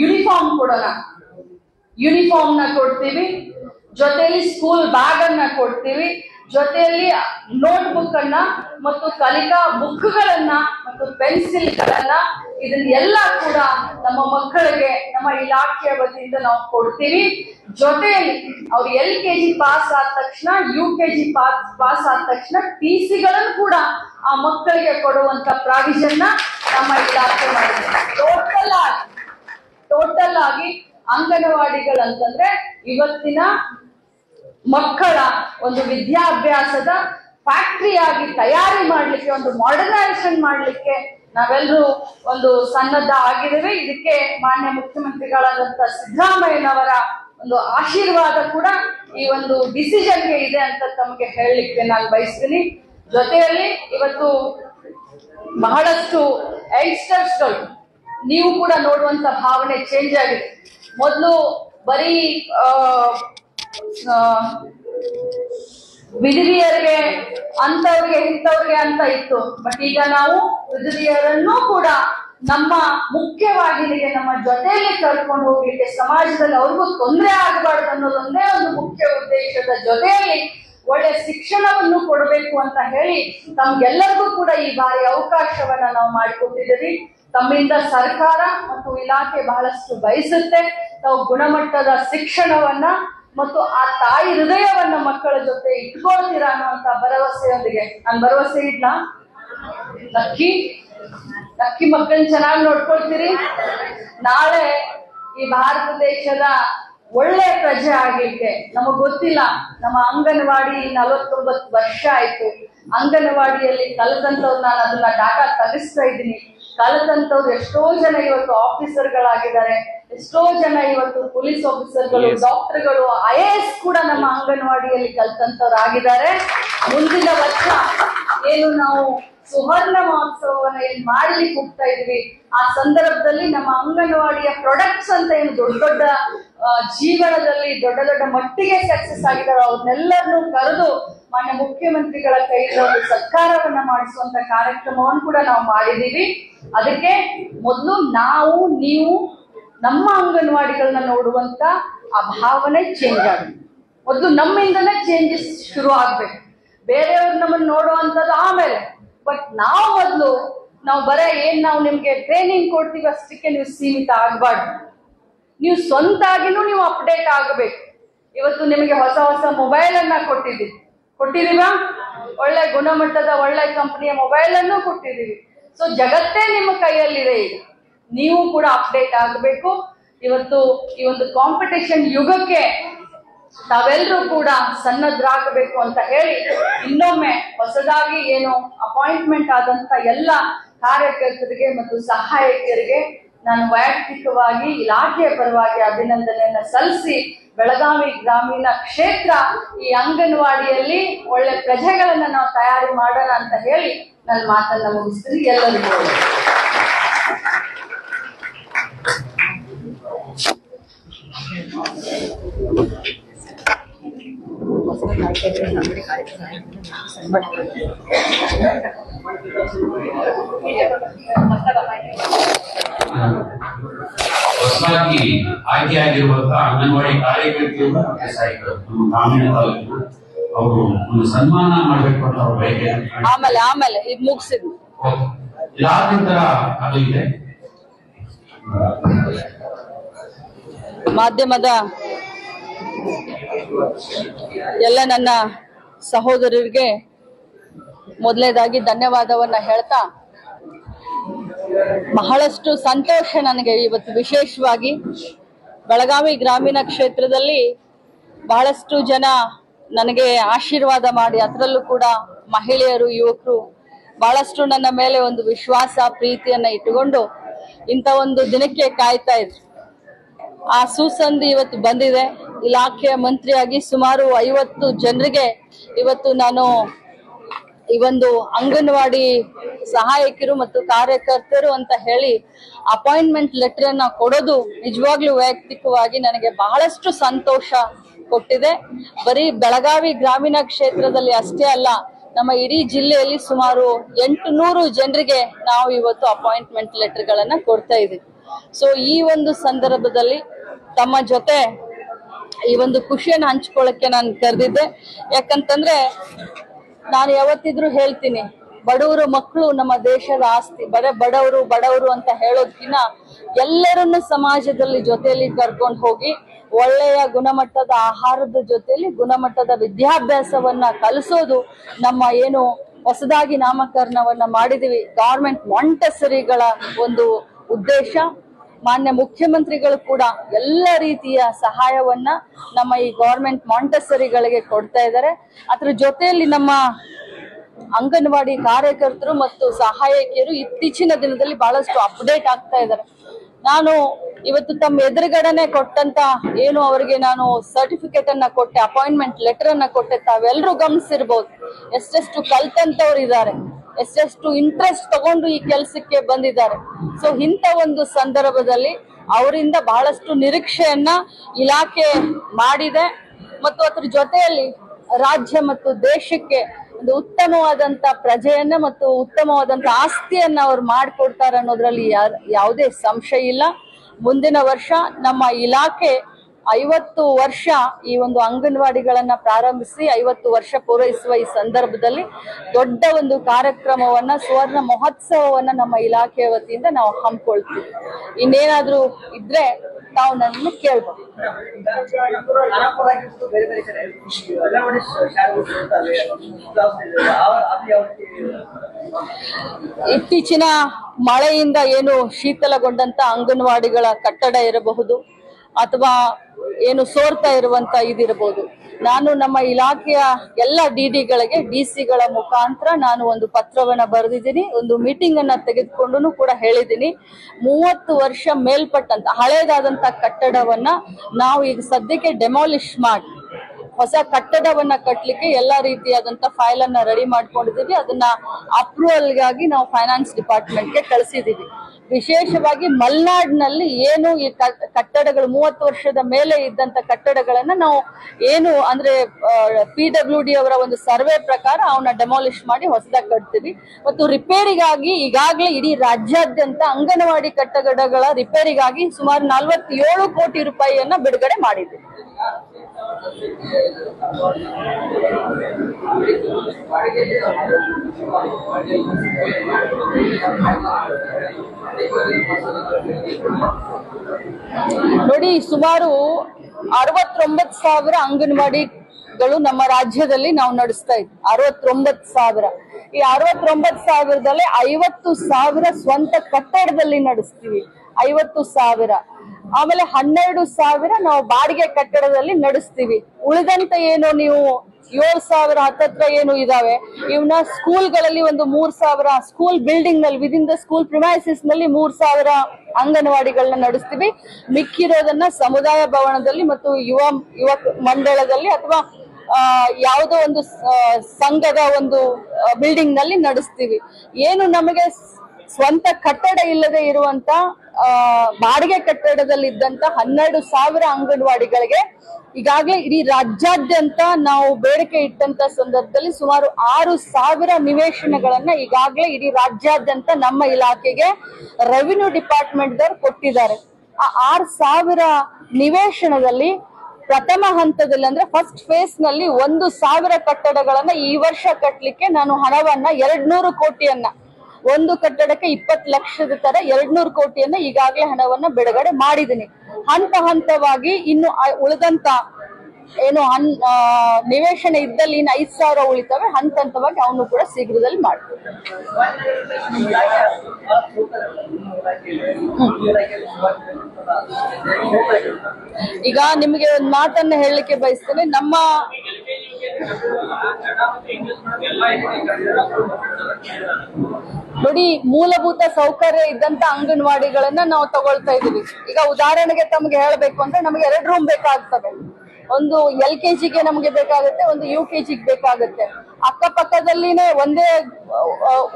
ಯೂನಿಫಾರ್ಮ್ ಕೊಡೋಣ ಯೂನಿಫಾರ್ಮ್ನ ಕೊಡ್ತೀವಿ. ಜೊತೆಯಲ್ಲಿ ಸ್ಕೂಲ್ ಬ್ಯಾಗ್ ಅನ್ನ ಕೊಡ್ತೀವಿ. ಜೊತೆಯಲ್ಲಿ ನೋಟ್ ಬುಕ್ ಅನ್ನ ಮತ್ತು ಕಲಿಕಾ ಬುಕ್ಗಳನ್ನ ಮತ್ತು ಪೆನ್ಸಿಲ್ ಗಳನ್ನ ಇದನ್ನೆಲ್ಲ ಕೂಡ ನಮ್ಮ ಮಕ್ಕಳಿಗೆ, ನಮ್ಮ ಇಲಾಖೆಯ ವತಿಯಿಂದ ನಾವು ಕೊಡ್ತೀವಿ. ಜೊತೆಯಲ್ಲಿ ಅವ್ರು ಎಲ್ ಕೆ ಜಿ ಪಾಸ್ ಆದ ತಕ್ಷಣ, U K G pass pass ಆದ ತಕ್ಷಣ ಟಿ ಸಿಗಳನ್ನು ಕೂಡ ಆ ಮಕ್ಕಳಿಗೆ ಕೊಡುವಂತ ಪ್ರಾವಿಷನ್ ನಮ್ಮ ಇಲಾಖೆ ಮಾಡಿದೆ. ಟೋಟಲ್ ಆಗಿ ಟೋಟಲ್ ಆಗಿ ಅಂಗನವಾಡಿಗಳಂತಂದ್ರೆ ಇವತ್ತಿನ ಮಕ್ಕಳ ಒಂದು ವಿದ್ಯಾಭ್ಯಾಸದ ಫ್ಯಾಕ್ಟ್ರಿಯಾಗಿ ತಯಾರಿ ಮಾಡಲಿಕ್ಕೆ, ಒಂದು ಮಾಡರ್ನೈಸೇಷನ್ ಮಾಡಲಿಕ್ಕೆ ನಾವೆಲ್ಲರೂ ಒಂದು ಸನ್ನದ್ಧ ಆಗಿದ್ದೇವೆ. ಇದಕ್ಕೆ ಮಾನ್ಯ ಮುಖ್ಯಮಂತ್ರಿಗಳಾದಂತ ಸಿದ್ದರಾಮಯ್ಯನವರ ಒಂದು ಆಶೀರ್ವಾದ ಕೂಡ ಈ ಒಂದು ಡಿಸಿಷನ್ಗೆ ಇದೆ ಅಂತ ತಮಗೆ ಹೇಳಲಿಕ್ಕೆ ನಾನು ಬಯಸ್ತೀನಿ. ಜೊತೆಯಲ್ಲಿ ಇವತ್ತು ಬಹಳಷ್ಟು ಯಂಗ್ಸ್ಟರ್ಸ್ಗಳು ನೀವು ಕೂಡ ನೋಡುವಂತ ಭಾವನೆ ಚೇಂಜ್ ಆಗಿದೆ. ಮೊದಲು ಬರೀ ವಿಧವಿಯರಿಗೆ ಅಂತವ್ರಿಗೆ ಇಂಥವ್ರಿಗೆ ಅಂತ ಇತ್ತು. ಬಟ್ ಈಗ ನಾವು ವಿಧವಿಯರನ್ನೂ ಕೂಡ ನಮ್ಮ ಮುಖ್ಯವಾಹಿನಿಗೆ, ನಮ್ಮ ಜೊತೆಯಲ್ಲಿ ಕರ್ಕೊಂಡು ಹೋಗ್ಲಿಕ್ಕೆ ಸಮಾಜದಲ್ಲಿ ಅವ್ರಿಗೂ ತೊಂದರೆ ಆಗಬಾರ್ದು ಅನ್ನೋದೊಂದೇ ಒಂದು ಮುಖ್ಯ ಉದ್ದೇಶದ ಜೊತೆಯಲ್ಲಿ ಒಳ್ಳೆ ಶಿಕ್ಷಣವನ್ನು ಕೊಡಬೇಕು ಅಂತ ಹೇಳಿ ತಮ್ಗೆಲ್ಲರಿಗೂ ಕೂಡ ಈ ಬಾರಿ ಅವಕಾಶವನ್ನ ನಾವು ಮಾಡಿಕೊಟ್ಟಿದ್ದೀವಿ. ತಮ್ಮಿಂದ ಸರ್ಕಾರ ಮತ್ತು ಇಲಾಖೆ ಬಹಳಷ್ಟು ಬಯಸುತ್ತೆ. ತಾವು ಗುಣಮಟ್ಟದ ಶಿಕ್ಷಣವನ್ನ ಮತ್ತು ಆ ತಾಯಿ ಹೃದಯವನ್ನ ಮಕ್ಕಳ ಜೊತೆ ಇಟ್ಕೊಳ್ತೀರಾ ಅನ್ನುವಂತ ಭರವಸೆಯೊಂದಿಗೆ. ನಾನು ಭರವಸೆ ಇಡ್ಲಾ? ಲಕ್ಕಿ ಲಕ್ಕಿ ಮಕ್ಕಳನ್ನ ಚೆನ್ನಾಗಿ ನೋಡ್ಕೊಳ್ತೀರಿ. ನಾಳೆ ಈ ಭಾರತ ದೇಶದ ಒಳ್ಳೆ ಪ್ರಜೆ ಆಗ್ಲಿಕ್ಕೆ, ನಮಗ್ ಗೊತ್ತಿಲ್ಲ, ನಮ್ಮ ಅಂಗನವಾಡಿ ನಲವತ್ತೊಂಬತ್ತು ವರ್ಷ ಆಯ್ತು. ಅಂಗನವಾಡಿಯಲ್ಲಿ ಕಲಿತಂತವ್ರು ನಾನು ಅದನ್ನ ಡಾಟಾ ತೆಗಿಸ್ತಾ ಇದ್ದೀನಿ. ಕಲಿತಂತವ್ರು ಎಷ್ಟೋ ಜನ ಇವತ್ತು ಆಫೀಸರ್ಗಳಾಗಿದ್ದಾರೆ ಎಷ್ಟೋ ಜನ ಇವತ್ತು ಪೊಲೀಸ್ ಆಫೀಸರ್ಗಳು ಡಾಕ್ಟರ್ಗಳು ಐ ಎ ಎಸ್ ಕೂಡ ನಮ್ಮ ಅಂಗನವಾಡಿಯಲ್ಲಿ ಕಲ್ತಂತವ್ರು ಆಗಿದ್ದಾರೆ ಮುಂದಿನ ವರ್ಷ ಏನು ನಾವು ಸುವರ್ಣ ಮಹೋತ್ಸವವನ್ನು ಏನ್ ಮಾಡ್ಲಿಕ್ಕೆ ಹೋಗ್ತಾ ಇದ್ವಿ. ಆ ಸಂದರ್ಭದಲ್ಲಿ ನಮ್ಮ ಅಂಗನವಾಡಿಯ ಪ್ರೊಡಕ್ಟ್ಸ್ ಅಂತ ಏನು ದೊಡ್ಡ ದೊಡ್ಡ ಜೀವನದಲ್ಲಿ ದೊಡ್ಡ ದೊಡ್ಡ ಮಟ್ಟಿಗೆ ಸಕ್ಸಸ್ ಆಗಿದ್ದಾರೆ. ಅವ್ರನ್ನೆಲ್ಲರನ್ನೂ ಕರೆದು ಮಾನ್ಯ ಮುಖ್ಯಮಂತ್ರಿಗಳ ಕೈಯಿಂದ ಒಂದು ಸತ್ಕಾರವನ್ನ ಮಾಡಿಸುವಂತ ಕಾರ್ಯಕ್ರಮವನ್ನು ಕೂಡ ನಾವು ಮಾಡಿದೀವಿ ಅದಕ್ಕೆ ಮೊದಲು ನಾವು ನೀವು ನಮ್ಮ ಅಂಗನವಾಡಿಗಳನ್ನ ನೋಡುವಂತ ಆ ಭಾವನೆ ಚೇಂಜ್ ಆಗುತ್ತೆ. ಮೊದಲು ನಮ್ಮಿಂದನೇ ಚೇಂಜಸ್ ಶುರು ಆಗ್ಬೇಕು. ಬೇರೆಯವ್ರು ನಮ್ಮನ್ನ ನೋಡುವಂಥದ್ದು ಆಮೇಲೆ. ಬಟ್ ನಾವು ಮೊದಲು, ನಾವು ಬರೀ ಏನ್ ನಾವು ನಿಮ್ಗೆ ಟ್ರೈನಿಂಗ್ ಕೊಡ್ತೀವಿ ಅಷ್ಟಕ್ಕೆ ನೀವು ಸೀಮಿತ ಆಗಬಾರ್ದು. ನೀವು ಸ್ವಂತಾಗಿನೂ ನೀವು ಅಪ್ಡೇಟ್ ಆಗಬೇಕು. ಇವತ್ತು ನಿಮಗೆ ಹೊಸ ಹೊಸ ಮೊಬೈಲ್ ಅನ್ನ ಕೊಟ್ಟಿದ್ದೀವಿ? ಕೊಟ್ಟಿದೀವಾ ಒಳ್ಳೆ ಗುಣಮಟ್ಟದ ಒಳ್ಳೆ ಕಂಪನಿಯ ಮೊಬೈಲ್ ಅನ್ನು ಕೊಟ್ಟಿದ್ದೀವಿ. ಸೊ ಜಗತ್ತೇ ನಿಮ್ಮ ಕೈಯಲ್ಲಿದೆ ಈಗ. ನೀವು ಕೂಡ ಅಪ್ಡೇಟ್ ಆಗಬೇಕು. ಇವತ್ತು ಈ ಒಂದು ಕಾಂಪಿಟೇಷನ್ ಯುಗಕ್ಕೆ ತಾವೆಲ್ಲರೂ ಕೂಡ ಸನ್ನದ್ಧರಾಗಬೇಕು ಅಂತ ಹೇಳಿ ಇನ್ನೊಮ್ಮೆ ಹೊಸದಾಗಿ ಏನು ಅಪಾಯಿಂಟ್ಮೆಂಟ್ ಆದಂತ ಎಲ್ಲ ಕಾರ್ಯಕರ್ತರಿಗೆ ಮತ್ತು ಸಹಾಯಕರಿಗೆ ನಾನು ವೈಯಕ್ತಿಕವಾಗಿ, ಇಲಾಖೆಯ ಪರವಾಗಿ ಅಭಿನಂದನೆಯನ್ನ ಸಲ್ಲಿಸಿ ಬೆಳಗಾವಿ ಗ್ರಾಮೀಣ ಕ್ಷೇತ್ರ ಈ ಅಂಗನವಾಡಿಯಲ್ಲಿ ಒಳ್ಳೆ ಪ್ರಜೆಗಳನ್ನ ನಾವು ತಯಾರಿ ಮಾಡೋಣ ಅಂತ ಹೇಳಿ ನನ್ನ ಮಾತನ್ನ ಮುಗಿಸ್ತೀನಿ. ಎಲ್ಲರಿಗೂ. ಹೊಸದಾಗಿ ಆಯ್ಕೆಯಾಗಿರುವಂತಹ ಅಂಗನವಾಡಿ ಕಾರ್ಯಕರ್ತೆಯರು ಮತ್ತೆ ಸಹಾಯಕರು ನಮ್ಮ ಗ್ರಾಮೀಣ ತಾಲೂಕಿನ ಅವರು ಒಂದು ಸನ್ಮಾನ ಮಾಡಬೇಕು ಅಂತ ಅವ್ರ ಬಯಕೆ ಆಮೇಲೆ ಆಮೇಲೆ ಇದು ಮುಗಿಸಿದ್ವಿ ಓಕೆ. ಇದಾದ ನಂತರ ಅದು ಇದೆ ಮಾಧ್ಯಮದ ಎಲ್ಲ ನನ್ನ ಸಹೋದರರಿಗೆ ಮೊದಲನೇದಾಗಿ ಧನ್ಯವಾದವನ್ನ ಹೇಳ್ತಾ, ಬಹಳಷ್ಟು ಸಂತೋಷ ನನಗೆ ಇವತ್ತು ವಿಶೇಷವಾಗಿ ಬೆಳಗಾವಿ ಗ್ರಾಮೀಣ ಕ್ಷೇತ್ರದಲ್ಲಿ ಬಹಳಷ್ಟು ಜನ ನನಗೆ ಆಶೀರ್ವಾದ ಮಾಡಿ, ಅದರಲ್ಲೂ ಕೂಡ ಮಹಿಳೆಯರು, ಯುವಕರು ಬಹಳಷ್ಟು ನನ್ನ ಮೇಲೆ ಒಂದು ವಿಶ್ವಾಸ, ಪ್ರೀತಿಯನ್ನ ಇಟ್ಟುಕೊಂಡು ಇಂಥ ಒಂದು ದಿನಕ್ಕೆ ಕಾಯ್ತಾ ಇದ್ರು. ಆ ಸುಸಂಧಿ ಇವತ್ತು ಬಂದಿದೆ. ಇಲಾಖೆಯ ಮಂತ್ರಿಯಾಗಿ ಸುಮಾರು ಐವತ್ತು ಜನರಿಗೆ ಇವತ್ತು ನಾನು ಈ ಒಂದು ಅಂಗನವಾಡಿ ಸಹಾಯಕರು ಮತ್ತು ಕಾರ್ಯಕರ್ತರು ಅಂತ ಹೇಳಿ ಅಪಾಯಿಂಟ್ಮೆಂಟ್ ಲೆಟರ್ ಅನ್ನ ಕೊಡೋದು ನಿಜವಾಗ್ಲೂ ವೈಯಕ್ತಿಕವಾಗಿ ನನಗೆ ಬಹಳಷ್ಟು ಸಂತೋಷ ಕೊಟ್ಟಿದೆ. ಬರೀ ಬೆಳಗಾವಿ ಗ್ರಾಮೀಣ ಕ್ಷೇತ್ರದಲ್ಲಿ ಅಷ್ಟೇ ಅಲ್ಲ, ನಮ್ಮ ಇಡೀ ಜಿಲ್ಲೆಯಲ್ಲಿ ಸುಮಾರು ಎಂಟು ನೂರು ಜನರಿಗೆ ನಾವು ಇವತ್ತು ಅಪಾಯಿಂಟ್ಮೆಂಟ್ ಲೆಟರ್ಗಳನ್ನ ಕೊಡ್ತಾ ಇದ್ದೀವಿ. ಸೊ ಈ ಒಂದು ಸಂದರ್ಭದಲ್ಲಿ ತಮ್ಮ ಜೊತೆ ಈ ಒಂದು ಖುಷಿಯನ್ನು ಹಂಚ್ಕೊಳ್ಳಕ್ಕೆ ನಾನು ಕರೆದಿದ್ದೆ. ಯಾಕಂತಂದ್ರೆ ನಾನು ಯಾವತ್ತಿದ್ರೂ ಹೇಳ್ತೀನಿ, ಬಡವರು ಮಕ್ಕಳು ನಮ್ಮ ದೇಶದ ಆಸ್ತಿ ಬರೇ ಬಡವರು ಬಡವರು ಅಂತ ಹೇಳೋದ್ಕಿನ್ನ ಎಲ್ಲರನ್ನು ಸಮಾಜದಲ್ಲಿ ಜೊತೆಯಲ್ಲಿ ಕರ್ಕೊಂಡು ಹೋಗಿ ಒಳ್ಳೆಯ ಗುಣಮಟ್ಟದ ಆಹಾರದ ಜೊತೆಯಲ್ಲಿ ಗುಣಮಟ್ಟದ ವಿದ್ಯಾಭ್ಯಾಸವನ್ನ ಕಲಿಸೋದು ನಮ್ಮ ಏನು ಹೊಸದಾಗಿ ನಾಮಕರಣವನ್ನ ಮಾಡಿದೀವಿ. ಗೌರ್ಮೆಂಟ್ ಮಾಂಟೆಸರಿಗಳ ಒಂದು ಉದ್ದೇಶ. ಮಾನ್ಯ ಮುಖ್ಯಮಂತ್ರಿಗಳು ಕೂಡ ಎಲ್ಲ ರೀತಿಯ ಸಹಾಯವನ್ನ ನಮ್ಮ ಈ ಗೌರ್ಮೆಂಟ್ ಮಾಂಟಸರಿಗಳಿಗೆ ಕೊಡ್ತಾ ಇದ್ದಾರೆ. ಅದ್ರ ಜೊತೆಯಲ್ಲಿ ನಮ್ಮ ಅಂಗನವಾಡಿ ಕಾರ್ಯಕರ್ತರು ಮತ್ತು ಸಹಾಯಕಿಯರು ಇತ್ತೀಚಿನ ದಿನದಲ್ಲಿ ಬಹಳಷ್ಟು ಅಪ್ಡೇಟ್ ಆಗ್ತಾ ಇದ್ದಾರೆ. ನಾನು ಇವತ್ತು ತಮ್ಮ ಎದುರುಗಡೆನೆ ಕೊಟ್ಟಂತ ಏನು ಅವರಿಗೆ ನಾನು ಸರ್ಟಿಫಿಕೇಟ್ ಅನ್ನ ಕೊಟ್ಟೆ ಅಪಾಯಿಂಟ್ಮೆಂಟ್ ಲೆಟರ್ ಅನ್ನ ಕೊಟ್ಟೆ ತಾವೆಲ್ಲರೂ ಗಮನಿಸಿರ್ಬೋದು. ಎಷ್ಟೆಷ್ಟು ಕಲ್ತಂತವ್ರು ಇದ್ದಾರೆ ಎಷ್ಟೆಷ್ಟು ಇಂಟ್ರೆಸ್ಟ್ ತಗೊಂಡು ಈ ಕೆಲಸಕ್ಕೆ ಬಂದಿದ್ದಾರೆ. ಸೊ ಇಂಥ ಒಂದು ಸಂದರ್ಭದಲ್ಲಿ ಅವರಿಂದ ಬಹಳಷ್ಟು ನಿರೀಕ್ಷೆಯನ್ನ ಇಲಾಖೆ ಮಾಡಿದೆ. ಮತ್ತು ಅದ್ರ ಜೊತೆಯಲ್ಲಿ ರಾಜ್ಯ ಮತ್ತು ದೇಶಕ್ಕೆ ಒಂದು ಉತ್ತಮವಾದಂತ ಪ್ರಜೆಯನ್ನ ಮತ್ತು ಉತ್ತಮವಾದಂತ ಆಸ್ತಿಯನ್ನ ಅವ್ರು ಮಾಡಿಕೊಡ್ತಾರೆ ಅನ್ನೋದ್ರಲ್ಲಿ ಯಾವುದೇ ಸಂಶಯ ಇಲ್ಲ. ಮುಂದಿನ ವರ್ಷ ನಮ್ಮ ಇಲಾಖೆ ಐವತ್ತು ವರ್ಷ ಈ ಒಂದು ಅಂಗನವಾಡಿಗಳನ್ನ ಪ್ರಾರಂಭಿಸಿ ಐವತ್ತು ವರ್ಷ ಪೂರೈಸುವ ಈ ಸಂದರ್ಭದಲ್ಲಿ ದೊಡ್ಡ ಒಂದು ಕಾರ್ಯಕ್ರಮವನ್ನ, ಸುವರ್ಣ ಮಹೋತ್ಸವವನ್ನ ನಮ್ಮ ಇಲಾಖೆಯ ವತಿಯಿಂದ ನಾವು ಹಮ್ಮಿಕೊಳ್ತೀವಿ. ಇನ್ನೇನಾದ್ರೂ ಇದ್ರೆ ತಾವು ನನ್ನನ್ನು ಕೇಳ್ಬೋದು. ಇತ್ತೀಚಿನ ಮಳೆಯಿಂದ ಏನು ಶೀತಲಗೊಂಡಂತ ಅಂಗನವಾಡಿಗಳ ಕಟ್ಟಡ ಇರಬಹುದು ಅಥವಾ ಏನು ಸೋರ್ತಾ ಇರುವಂತ ಇದಿರಬಹುದು ನಾನು ನಮ್ಮ ಇಲಾಖೆಯ ಎಲ್ಲ ಡಿಡಿಗಳಿಗೆ ಡಿ ಸಿಗಳ ಮುಖಾಂತರ ನಾನು ಒಂದು ಪತ್ರವನ್ನ ಬರೆದಿದ್ದೀನಿ. ಒಂದು ಮೀಟಿಂಗ್ ಅನ್ನ ತೆಗೆದುಕೊಂಡು ಕೂಡ ಹೇಳಿದ್ದೀನಿ. ಮೂವತ್ತು ವರ್ಷ ಮೇಲ್ಪಟ್ಟಂತ, ಹಳೇದಾದಂತ ಕಟ್ಟಡವನ್ನ ನಾವು ಈಗ ಸದ್ಯಕ್ಕೆ ಡೆಮಾಲಿಷ್ ಮಾಡಿ ಹೊಸ ಕಟ್ಟಡವನ್ನ ಕಟ್ಟಲಿಕ್ಕೆ ಎಲ್ಲಾ ರೀತಿಯಾದಂತ ಫೈಲ್ ಅನ್ನ ರೆಡಿ ಮಾಡ್ಕೊಂಡಿದೀವಿ. ಅದನ್ನ ಅಪ್ರೂವಲ್ಗಾಗಿ ನಾವು ಫೈನಾನ್ಸ್ ಡಿಪಾರ್ಟ್ಮೆಂಟ್ಗೆ ಕಳಿಸಿದೀವಿ. ವಿಶೇಷವಾಗಿ ಮಲ್ನಾಡ್ನಲ್ಲಿ ಏನು ಈ ಕಟ್ಟಡಗಳು ಮೂವತ್ತು ವರ್ಷದ ಮೇಲೆ ಇದ್ದಂತ ಕಟ್ಟಡಗಳನ್ನ ನಾವು ಏನು ಅಂದ್ರೆ ಪಿ ಡಬ್ಲ್ಯೂ ಡಿ ಅವರ ಒಂದು ಸರ್ವೆ ಪ್ರಕಾರ ಅವನ್ನ ಡೆಮಾಲಿಷ್ ಮಾಡಿ ಹೊಸದಾಗಿ ಕಟ್ತೀವಿ. ಮತ್ತು ರಿಪೇರಿಗಾಗಿ ಈಗಾಗಲೇ ಇಡೀ ರಾಜ್ಯಾದ್ಯಂತ ಅಂಗನವಾಡಿ ಕಟ್ಟಡಗಳ ರಿಪೇರಿಗಾಗಿ ಸುಮಾರು ನಲವತ್ತೇಳು ಕೋಟಿ ರೂಪಾಯಿಯನ್ನ ಬಿಡುಗಡೆ ಮಾಡಿದ್ದೀವಿ ನೋಡಿ, ಸುಮಾರು ಅರವತ್ತೊಂಬತ್ತು ಸಾವಿರ ಅಂಗನವಾಡಿಗಳು ನಮ್ಮ ರಾಜ್ಯದಲ್ಲಿ ನಾವು ನಡೆಸ್ತಾ ಇದ್ವಿ. ಅರವತ್ತೊಂಬತ್ ಸಾವಿರ. ಈ ಅರವತ್ತೊಂಬತ್ ಸಾವಿರದಲ್ಲಿ ಐವತ್ತು ಸಾವಿರ ಸ್ವಂತ ಕಟ್ಟಡದಲ್ಲಿ ನಡೆಸ್ತೀವಿ. ಐವತ್ತು ಸಾವಿರ. ಆಮೇಲೆ ಹನ್ನೆರಡು ಸಾವಿರ ನಾವು ಬಾಡಿಗೆ ಕಟ್ಟಡದಲ್ಲಿ ನಡೆಸ್ತೀವಿ. ಉಳಿದಂತ ಏನು ನೀವು ಏಳು ಸಾವಿರ ಹತ್ತತ್ರ ಏನು ಇದಾವೆ? ಇವನ್ನ ಸ್ಕೂಲ್ಗಳಲ್ಲಿ ಒಂದು ಮೂರ್ ಸಾವಿರ, ಸ್ಕೂಲ್ ಬಿಲ್ಡಿಂಗ್ನಲ್ಲಿ ವಿದಿನ್ ದ ಸ್ಕೂಲ್ ಪ್ರಿಮೈಸಿಸ್ನಲ್ಲಿ ಮೂರ್ ಸಾವಿರ ಅಂಗನವಾಡಿಗಳನ್ನ ನಡೆಸ್ತೀವಿ. ಮಿಕ್ಕಿರೋದನ್ನ ಸಮುದಾಯ ಭವನದಲ್ಲಿ ಮತ್ತು ಯುವ ಯುವ ಮಂಡಳದಲ್ಲಿ ಅಥವಾ ಯಾವುದೋ ಒಂದು ಸಂಘದ ಒಂದು ಬಿಲ್ಡಿಂಗ್ನಲ್ಲಿ ನಡೆಸ್ತೀವಿ. ಏನು ನಮಗೆ ಸ್ವಂತ ಕಟ್ಟಡ ಇಲ್ಲದೆ ಇರುವಂತ ಬಾಡಿಗೆ ಕಟ್ಟಡದಲ್ಲಿ ಇದ್ದಂತ ಹನ್ನೆರಡು ಸಾವಿರ ಅಂಗನವಾಡಿಗಳಿಗೆ ಈಗಾಗಲೇ ಇಡೀ ರಾಜ್ಯಾದ್ಯಂತ ನಾವು ಬೇಡಿಕೆ ಇಟ್ಟಂತ ಸಂದರ್ಭದಲ್ಲಿ ಸುಮಾರು ಆರು ಸಾವಿರ ನಿವೇಶನಗಳನ್ನ ಈಗಾಗಲೇ ಇಡೀ ರಾಜ್ಯಾದ್ಯಂತ ನಮ್ಮ ಇಲಾಖೆಗೆ ರೆವಿನ್ಯೂ ಡಿಪಾರ್ಟ್ಮೆಂಟ್ ದವರು ಕೊಟ್ಟಿದ್ದಾರೆ. ಆ ಆರು ಸಾವಿರ ನಿವೇಶನದಲ್ಲಿ ಪ್ರಥಮ ಹಂತದಲ್ಲಿ ಅಂದ್ರೆ ಫಸ್ಟ್ ಫೇಸ್ನಲ್ಲಿ ಒಂದು ಸಾವಿರ ಕಟ್ಟಡಗಳನ್ನ ಈ ವರ್ಷ ಕಟ್ಟಲಿಕ್ಕೆ ನಾನು ಹಣವನ್ನ ಎರಡ್ನೂರು ಕೋಟಿಯನ್ನ ಒಂದು ಕಟ್ಟಡಕ್ಕೆ ಇಪ್ಪತ್ತು ಲಕ್ಷದ ತರ ಎರಡ್ನೂರು ಕೋಟಿಯನ್ನ ಈಗಾಗಲೇ ಹಣವನ್ನ ಬಿಡುಗಡೆ ಮಾಡಿದ್ದೀನಿ ಹಂತ ಹಂತವಾಗಿ ಇನ್ನು ಉಳಿದಂತ ಏನು ಅನ್ ನಿವೇಶನ ಇದ್ದಲ್ಲಿ ಇನ್ನು ಐದು ಸಾವಿರ ಉಳಿತವೆ ಹಂತ ಹಂತವಾಗಿ ಅವನು ಕೂಡ ಶೀಘ್ರದಲ್ಲಿ ಮಾಡ್ತೀವಿ ಈಗ ನಿಮಗೆ ಒಂದು ಮಾತನ್ನ ಹೇಳಲಿಕ್ಕೆ ಬಯಸ್ತೇನೆ, ನಮ್ಮ ನೋಡಿ, ಮೂಲಭೂತ ಸೌಕರ್ಯ ಇದ್ದಂತ ಅಂಗನವಾಡಿಗಳನ್ನ ನಾವು ತಗೊಳ್ತಾ ಇದೀವಿ ಈಗ ಉದಾಹರಣೆಗೆ ತಮ್ಗೆ ಹೇಳ್ಬೇಕು ಅಂದ್ರೆ ನಮ್ಗೆ ಎರಡು ರೂಮ್ ಬೇಕಾಗ್ತವೆ. ಒಂದು ಎಲ್ ಕೆ ಜಿಗೆ ನಮಗೆ ಬೇಕಾಗುತ್ತೆ, ಒಂದು ಯು ಕೆ ಜಿಗೆ ಬೇಕಾಗುತ್ತೆ. ಅಕ್ಕಪಕ್ಕದಲ್ಲಿನೇ ಒಂದೇ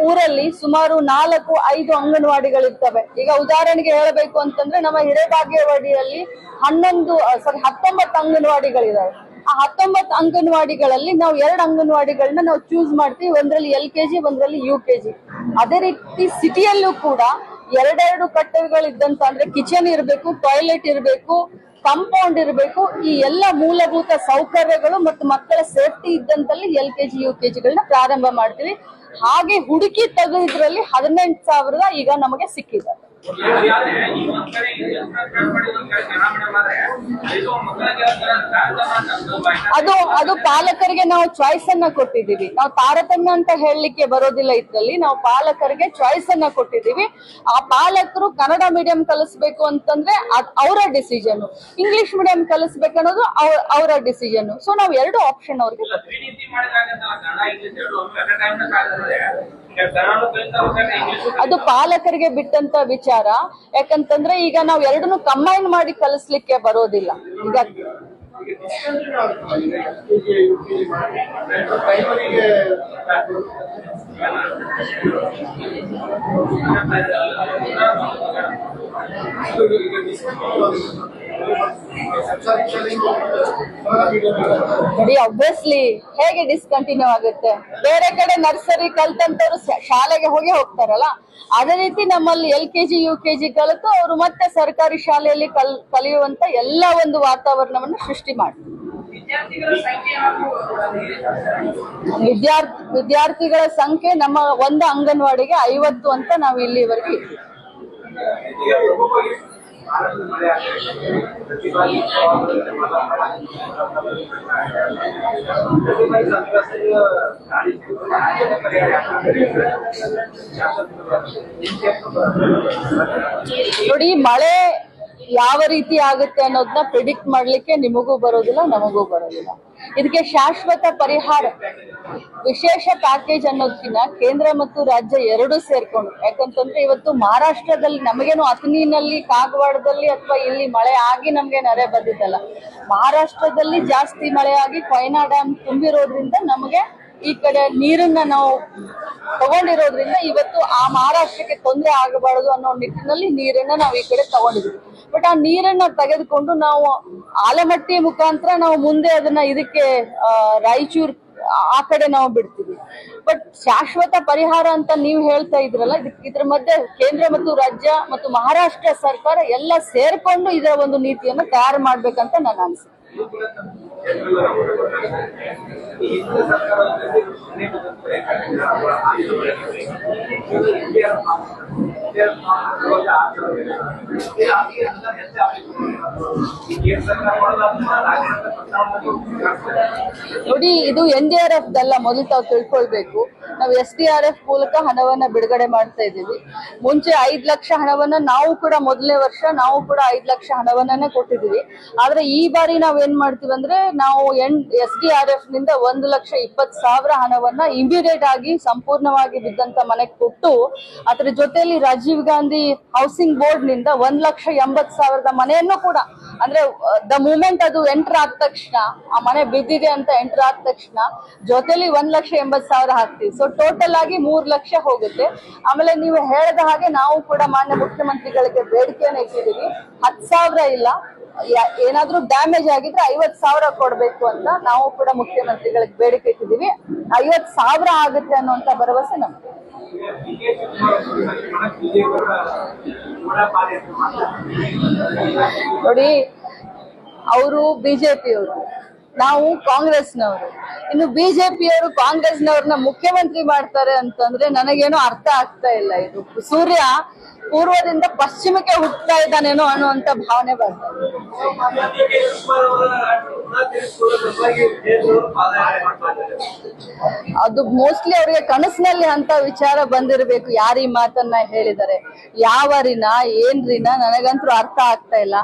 ಊರಲ್ಲಿ ಸುಮಾರು ನಾಲ್ಕು, ಐದು ಅಂಗನವಾಡಿಗಳಿರ್ತವೆ. ಈಗ ಉದಾಹರಣೆಗೆ ಹೇಳಬೇಕು ಅಂತಂದ್ರೆ ನಮ್ಮ ಹಿರೇಬಾಗೇವಾಡಿಯಲ್ಲಿ ಹನ್ನೊಂದು ಸಾರಿ ಹತ್ತೊಂಬತ್ತು ಅಂಗನವಾಡಿಗಳಿದಾವೆ. ಆ ಹತ್ತೊಂಬತ್ತು ಅಂಗನವಾಡಿಗಳಲ್ಲಿ ನಾವು ಎರಡು ಅಂಗನವಾಡಿಗಳನ್ನ ನಾವು ಚೂಸ್ ಮಾಡ್ತೀವಿ, ಒಂದ್ರಲ್ಲಿ ಎಲ್ ಕೆ ಜಿ ಒಂದ್ರಲ್ಲಿ ಯು ಕೆ ಜಿ ಅದೇ ರೀತಿ ಸಿಟಿಯಲ್ಲೂ ಕೂಡ ಎರಡೆರಡು ಕಟ್ಟಡಗಳಿದ್ದಂತ ಅಂದ್ರೆ ಕಿಚನ್ ಇರಬೇಕು ಟಾಯ್ಲೆಟ್ ಇರಬೇಕು ಕಾಂಪೌಂಡ್ ಇರಬೇಕು. ಈ ಎಲ್ಲ ಮೂಲಭೂತ ಸೌಕರ್ಯಗಳು ಮತ್ತು ಮಕ್ಕಳ safety ಇದ್ದಂತಲ್ಲಿ L K G, U K ಜಿಗಳನ್ನ ಪ್ರಾರಂಭ ಮಾಡ್ತೀವಿ. ಹಾಗೆ ಹುಡುಕಿ ತೆಗೆದ್ರಲ್ಲಿ ಹದಿನೆಂಟು ಸಾವಿರದ ಈಗ ನಮಗೆ ಸಿಕ್ಕಿದೆ. ಅದು ಅದು ಪಾಲಕರಿಗೆ ನಾವು ಚಾಯ್ಸ್ ಅನ್ನ ಕೊಟ್ಟಿದ್ದೀವಿ. ನಾವು ತಾರತಮ್ಯ ಅಂತ ಹೇಳಲಿಕ್ಕೆ ಬರೋದಿಲ್ಲ ಇದ್ರಲ್ಲಿ ನಾವು ಪಾಲಕರಿಗೆ ಚಾಯ್ಸ್ ಅನ್ನ ಕೊಟ್ಟಿದ್ದೀವಿ. ಆ ಪಾಲಕರು ಕನ್ನಡ ಮೀಡಿಯಂ ಕಲಿಸ್ಬೇಕು ಅಂತಂದ್ರೆ ಅವರ ಡಿಸಿಷನ್ ಇಂಗ್ಲಿಷ್ ಮೀಡಿಯಂ ಕಲಿಸ್ಬೇಕು ಅನ್ನೋದು ಅವ್ರ- ಅವರ ಡಿಸಿಷನ್ ಸೊ ನಾವು ಎರಡು ಆಪ್ಷನ್ ಅವ್ರಿಗೆ ಅದು ಪಾಲಕರಿಗೆ ಬಿಟ್ಟಂತ ವಿಚಾರ. ಯಾಕಂತಂದ್ರೆ ಈಗ ನಾವು ಎರಡನ್ನು ಕಂಬೈನ್ ಮಾಡಿ ಕಲಿಸ್ಲಿಕ್ಕೆ ಬರೋದಿಲ್ಲ. ಈಗ ನೋಡಿ ಹೇಗೆ ಡಿಸ್ಕಂಟಿನ್ಯೂ ಆಗುತ್ತೆ? ಬೇರೆ ಕಡೆ ನರ್ಸರಿ ಕಲ್ತಂತವ್ರು ಶಾಲೆಗೆ ಹೋಗಿ ಹೋಗ್ತಾರಲ್ಲ? ಅದೇ ರೀತಿ ನಮ್ಮಲ್ಲಿ L K G U K G ಕಲಿತು ಅವರು ಮತ್ತೆ ಸರ್ಕಾರಿ ಶಾಲೆಯಲ್ಲಿ ಕಲ್ ಕಲಿಯುವಂತ ಎಲ್ಲ ಒಂದು ವಾತಾವರಣವನ್ನು ಸೃಷ್ಟಿ ಮಾಡ್ತಾರೆ. ವಿದ್ಯಾರ್ಥಿ ವಿದ್ಯಾರ್ಥಿಗಳ ಸಂಖ್ಯೆ ನಮ್ಮ ಒಂದು ಅಂಗನವಾಡಿಗೆ ಐವತ್ತು ಅಂತ ನಾವು ಇಲ್ಲಿವರೆಗೆ. ನೋಡಿ ಮಳೆ ಯಾವ ರೀತಿ ಆಗುತ್ತೆ ಅನ್ನೋದನ್ನ ಪ್ರಿಡಿಕ್ಟ್ ಮಾಡ್ಲಿಕ್ಕೆ ನಿಮಗೂ ಬರೋದಿಲ್ಲ, ನಮಗೂ ಬರೋದಿಲ್ಲ. ಇದಕ್ಕೆ ಶಾಶ್ವತ ಪರಿಹಾರ, ವಿಶೇಷ ಪ್ಯಾಕೇಜ್ ಅನ್ನೋದ್ಕಿನ್ನ ಕೇಂದ್ರ ಮತ್ತು ರಾಜ್ಯ ಎರಡು ಸೇರ್ಕೊಂಡು. ಯಾಕಂತಂದ್ರೆ ಇವತ್ತು ಮಹಾರಾಷ್ಟ್ರದಲ್ಲಿ ನಮಗೇನು ಅತನಿನಲ್ಲಿ ಕಾಗವಾಡದಲ್ಲಿ ಅಥವಾ ಇಲ್ಲಿ ಮಳೆ ಆಗಿ ನಮ್ಗೆ ನೆರೆ ಬಂದಿದ್ದಲ್ಲ. ಮಹಾರಾಷ್ಟ್ರದಲ್ಲಿ ಜಾಸ್ತಿ ಮಳೆ ಆಗಿ ಕೊಯ್ನಾ ಡ್ಯಾಮ್ ತುಂಬಿರೋದ್ರಿಂದ ನಮಗೆ ಈ ಕಡೆ ನೀರನ್ನ ನಾವು ತಗೊಂಡಿರೋದ್ರಿಂದ ಇವತ್ತು ಆ ಮಹಾರಾಷ್ಟ್ರಕ್ಕೆ ತೊಂದರೆ ಆಗಬಾರದು ಅನ್ನೋ ನಿಟ್ಟಿನಲ್ಲಿ ನೀರನ್ನ ನಾವು ಈ ಕಡೆ ತಗೊಂಡಿದ್ವಿ ಬಟ್ ಆ ನೀರನ್ನ ತೆಗೆದುಕೊಂಡು ನಾವು ಆಲಮಟ್ಟಿ ಮುಖಾಂತರ ನಾವು ಮುಂದೆ ಅದನ್ನ ಇದಕ್ಕೆ ರಾಯಚೂರ್, ಆ- ಕಡೆ ನಾವು ಬಿಡ್ತೀವಿ. ಬಟ್ ಶಾಶ್ವತ ಪರಿಹಾರ ಅಂತ ನೀವು ಹೇಳ್ತಾ ಇದ್ರಲ್ಲ ಇದ್ರ ಮಧ್ಯೆ ಕೇಂದ್ರ ಮತ್ತು ರಾಜ್ಯ ಮತ್ತು ಮಹಾರಾಷ್ಟ್ರ ಸರ್ಕಾರ ಎಲ್ಲ ಸೇರ್ಕೊಂಡು ಇದರ ಒಂದು ನೀತಿಯನ್ನು ತಯಾರು ಮಾಡ್ಬೇಕಂತ ನನ್ನ ಅನಿಸಿಕೆ. ನೋಡಿ, ಇದು ಎನ್ ಡಿ ಆರ್ ಎಫ್ ದಲ್ಲ ಮೊದಲು ತಾವು ತಿಳ್ಕೊಳ್ಬೇಕು. ನಾವು ಎಸ್ ಡಿ ಆರ್ ಎಫ್ ಮೂಲಕ ಹಣವನ್ನ ಬಿಡುಗಡೆ ಮಾಡ್ತಾ ಇದ್ದೀವಿ. ಮುಂಚೆ ಐದು ಲಕ್ಷ ಹಣವನ್ನ ನಾವು ಕೂಡ ಮೊದಲನೇ ವರ್ಷ ನಾವು ಕೂಡ ಐದು ಲಕ್ಷ ಹಣವನ್ನ ಕೊಟ್ಟಿದ್ದೀವಿ. ಆದ್ರೆ ಈ ಬಾರಿ ನಾವ್ ಏನ್ ಮಾಡ್ತೀವಿ ಅಂದ್ರೆ ನಾವು ಎನ್, ಎಸ್ ಡಿ ಆರ್ ಎಫ್ನಿಂದ ಒಂದು ಲಕ್ಷ ಇಪ್ಪತ್ತು ಸಾವಿರ ಹಣವನ್ನ ಇಮಿಡಿಯೇಟ್ ಆಗಿ ಸಂಪೂರ್ಣವಾಗಿ ಬಿದ್ದಂತ ಮನೆಗೆ ಕೊಟ್ಟು, ಅದ್ರ ಜೊತೆಯಲ್ಲಿ ರಾಜೀವ್ ಗಾಂಧಿ ಹೌಸಿಂಗ್ ಬೋರ್ಡ್ನಿಂದ ಒಂದ್ ಲಕ್ಷ ಎಂಬತ್ ಸಾವಿರದ ಮನೆಯನ್ನು ಕೂಡ, ಅಂದ್ರೆ ದ ಮೂಮೆಂಟ್ ಅದು ಎಂಟರ್ ಆದ ತಕ್ಷಣ, ಆ ಮನೆ ಬಿದ್ದಿದೆ ಅಂತ ಎಂಟರ್ ಆದ ತಕ್ಷಣ ಜೊತೆಲಿ ಒಂದ್ ಲಕ್ಷ ಎಂಬತ್ ಸಾವಿರ ಹಾಕ್ತೀವಿ. ಸೊ ಟೋಟಲ್ ಆಗಿ ಮೂರ್ ಲಕ್ಷ ಹೋಗುತ್ತೆ. ಆಮೇಲೆ ನೀವು ಹೇಳಿದ ಹಾಗೆ ನಾವು ಕೂಡ ಮಾನ್ಯ ಮುಖ್ಯಮಂತ್ರಿಗಳಿಗೆ ಬೇಡಿಕೆಯನ್ನು ಇಟ್ಟಿದ್ದೀವಿ. ಹತ್ತು ಸಾವಿರ ಇಲ್ಲ ಏನಾದ್ರೂ ಡ್ಯಾಮೇಜ್ ಆಗಿದ್ರೆ ಐವತ್ ಸಾವಿರ ಕೊಡ್ಬೇಕು ಅಂತ ನಾವು ಕೂಡ ಮುಖ್ಯಮಂತ್ರಿಗಳಿಗೆ ಬೇಡಿಕೆ ಇಟ್ಟಿದ್ದೀವಿ. ಐವತ್ ಸಾವಿರ ಆಗುತ್ತೆ ಅನ್ನುವಂತ ಭರವಸೆ ನಮ್ಗೆ. ನೋಡಿ, ಅವರು ಬಿಜೆಪಿಯವರು ನಾವು ಕಾಂಗ್ರೆಸ್ನವರು. ಇನ್ನು ಬಿಜೆಪಿಯವರು ಕಾಂಗ್ರೆಸ್ನವ್ರನ್ನ ಮುಖ್ಯಮಂತ್ರಿ ಮಾಡ್ತಾರೆ ಅಂತಂದ್ರೆ ನನಗೇನು ಅರ್ಥ ಆಗ್ತಾ ಇಲ್ಲ ಇದು. ಸೂರ್ಯ ಪೂರ್ವದಿಂದ ಪಶ್ಚಿಮಕ್ಕೆ ಹುಟ್ಟತಾ ಇದ್ದಾನೇನೋ ಅನ್ನುವಂತ ಭಾವನೆ ಬರ್ತದೆ ಅದು ಮೋಸ್ಟ್ಲಿ ಅವರಿಗೆ ಕನಸಿನಲ್ಲಿ ಅಂತ ವಿಚಾರ ಬಂದಿರಬೇಕು. ಯಾರು ಈ ಮಾತನ್ನ ಹೇಳಿದ್ದಾರೆ? ಯಾವ ರಿನ? ಏನ್ ರೀನಾ? ನನಗಂತೂ ಅರ್ಥ ಆಗ್ತಾ ಇಲ್ಲ.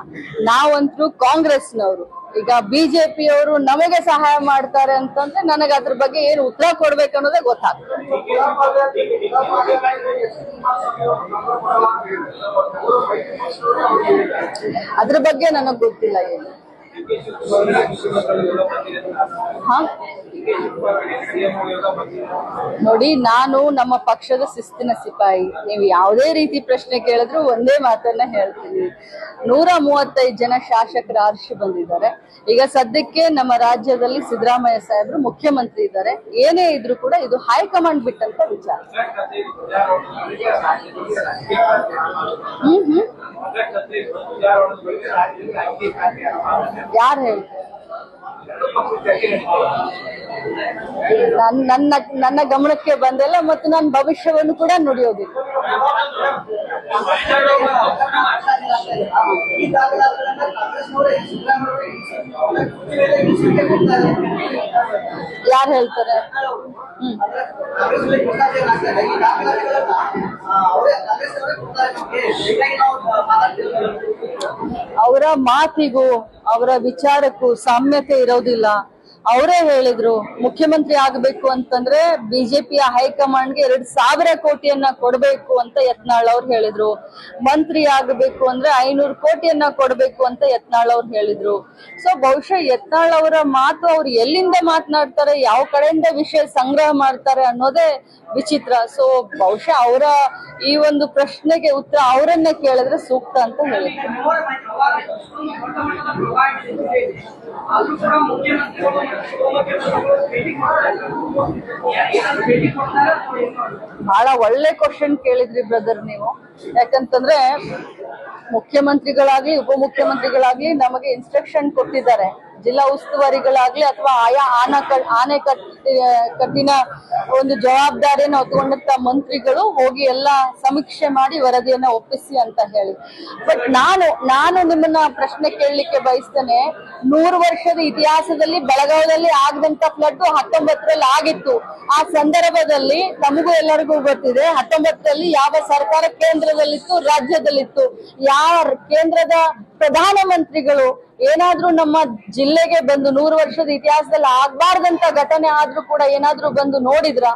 ನಾವಂತೂ ಕಾಂಗ್ರೆಸ್ನವರು. ಈಗ ಬಿಜೆಪಿಯವರು ನಮಗೆ ಸಹಾಯ ಮಾಡ್ತಾರೆ ಅಂತಂದ್ರೆ ನನಗೆ ಅದ್ರ ಬಗ್ಗೆ ಏನು ಉತ್ತರ ಕೊಡ್ಬೇಕು ಅನ್ನೋದೇ ಗೊತ್ತಾಗ್ತದೆ. ಅದ್ರ ಬಗ್ಗೆ ನನಗ್ ಗೊತ್ತಿಲ್ಲ ಏನು. ನೋಡಿ, ನಾನು ನಮ್ಮ ಪಕ್ಷದ ಶಿಸ್ತಿನ ಸಿಪಾಯಿ. ನೀವು ಯಾವುದೇ ರೀತಿ ಪ್ರಶ್ನೆ ಕೇಳಿದ್ರು ಒಂದೇ ಮಾತನ್ನ ಹೇಳ್ತೀನಿ. ನೂರ ಮೂವತ್ತೈದು ಜನ ಶಾಸಕರ ಆರ್ಷಿ ಬಂದಿದ್ದಾರೆ. ಈಗ ಸದ್ಯಕ್ಕೆ ನಮ್ಮ ರಾಜ್ಯದಲ್ಲಿ ಸಿದ್ದರಾಮಯ್ಯ ಸಾಹೇಬರು ಮುಖ್ಯಮಂತ್ರಿ ಇದ್ದಾರೆ. ಏನೇ ಇದ್ರೂ ಕೂಡ ಇದು ಹೈಕಮಾಂಡ್ ಬಿಟ್ಟಂತ ವಿಚಾರ. ಹ್ಮ್ ಹ್ಮ್. ಯಾರು ಹೇಳ್ತಾರೆ ನನ್ನ ನನ್ನ ಗಮನಕ್ಕೆ ಬಂದಲ್ಲ ಮತ್ತು ನನ್ನ ಭವಿಷ್ಯವನ್ನು ಕೂಡ ನುಡಿಯೋದಿಲ್ಲ. ಯಾರು ಹೇಳ್ತಾರೆ? ಅವರ ಮಾತಿಗೂ, ಅವರ ವಿಚಾರಕ್ಕೂ ಸಾಮ್ಯತೆ ಇರೋದಿಲ್ಲ. ಅವರೇ ಹೇಳಿದ್ರು, ಮುಖ್ಯಮಂತ್ರಿ ಆಗಬೇಕು ಅಂತಂದ್ರೆ ಬಿಜೆಪಿಯ ಹೈಕಮಾಂಡ್ಗೆ ಎರಡ್ ಸಾವಿರ ಕೋಟಿಯನ್ನ ಕೊಡಬೇಕು ಅಂತ ಯತ್ನಾಳ್ ಅವ್ರು ಹೇಳಿದ್ರು. ಮಂತ್ರಿ ಆಗಬೇಕು ಅಂದ್ರೆ ಐನೂರು ಕೋಟಿಯನ್ನ ಕೊಡಬೇಕು ಅಂತ ಯತ್ನಾಳ್ ಅವ್ರು ಹೇಳಿದ್ರು. ಸೊ ಬಹುಶಃ ಯತ್ನಾಳ್ ಅವರ ಮಾತು ಅವ್ರು ಎಲ್ಲಿಂದ ಮಾತನಾಡ್ತಾರೆ, ಯಾವ ಕಡೆಯಿಂದ ವಿಷಯ ಸಂಗ್ರಹ ಮಾಡ್ತಾರೆ ಅನ್ನೋದೇ ವಿಚಿತ್ರ. ಸೊ ಬಹುಶಃ ಅವರ ಈ ಒಂದು ಪ್ರಶ್ನೆಗೆ ಉತ್ತರ ಅವರನ್ನ ಕೇಳಿದ್ರೆ ಸೂಕ್ತ ಅಂತ ಹೇಳಿದ್ರು ಬಹಳ ಒಳ್ಳೆ ಕ್ವಶನ್ ಕೇಳಿದ್ರಿ ಬ್ರದರ್ ನೀವು. ಯಾಕಂತಂದ್ರೆ ಮುಖ್ಯಮಂತ್ರಿಗಳಾಗ್ಲಿ, ಉಪಮುಖ್ಯಮಂತ್ರಿಗಳಾಗ್ಲಿ ನಮಗೆ ಇನ್ಸ್ಟ್ರಕ್ಷನ್ ಕೊಟ್ಟಿದ್ದಾರೆ. ಜಿಲ್ಲಾ ಉಸ್ತುವಾರಿಗಳಾಗ್ಲಿ ಅಥವಾ ಆಯಾ ಆನ ಆನೆ ಕಟ್ಟಿ ಕಟ್ಟಿನ ಒಂದು ಜವಾಬ್ದಾರಿಯನ್ನು ಹೊತ್ಕೊಂಡಂತ ಮಂತ್ರಿಗಳು ಹೋಗಿ ಎಲ್ಲ ಸಮೀಕ್ಷೆ ಮಾಡಿ ವರದಿಯನ್ನ ಒಪ್ಪಿಸಿ ಅಂತ ಹೇಳಿ. ಬಟ್ ನಾನು ನಾನು ನಿಮ್ಮನ್ನ ಪ್ರಶ್ನೆ ಕೇಳಲಿಕ್ಕೆ ಬಯಸ್ತೇನೆ, ನೂರು ವರ್ಷದ ಇತಿಹಾಸದಲ್ಲಿ ಬೆಳಗಾವಿಯಲ್ಲಿ ಆಗದಂತ ಫ್ಲಡ್ ಹತ್ತೊಂಬತ್ತರಲ್ಲಿ ಆಗಿತ್ತು. ಆ ಸಂದರ್ಭದಲ್ಲಿ ತಮಗೂ ಎಲ್ಲರಿಗೂ ಗೊತ್ತಿದೆ, ಹತ್ತೊಂಬತ್ತರಲ್ಲಿ ಯಾವ ಸರ್ಕಾರ ಕೇಂದ್ರದಲ್ಲಿತ್ತು, ರಾಜ್ಯದಲ್ಲಿತ್ತು. ಯಾವ ಕೇಂದ್ರದ ಪ್ರಧಾನಮಂತ್ರಿಗಳು ಏನಾದ್ರೂ ನಮ್ಮ ಜಿಲ್ಲೆಗೆ ಬಂದು ನೂರು ವರ್ಷದ ಇತಿಹಾಸದಲ್ಲಿ ಆಗ್ಬಾರ್ದಂತ ಘಟನೆ ಆದ್ರೂ ಕೂಡ ಏನಾದ್ರೂ ಬಂದು ನೋಡಿದ್ರ,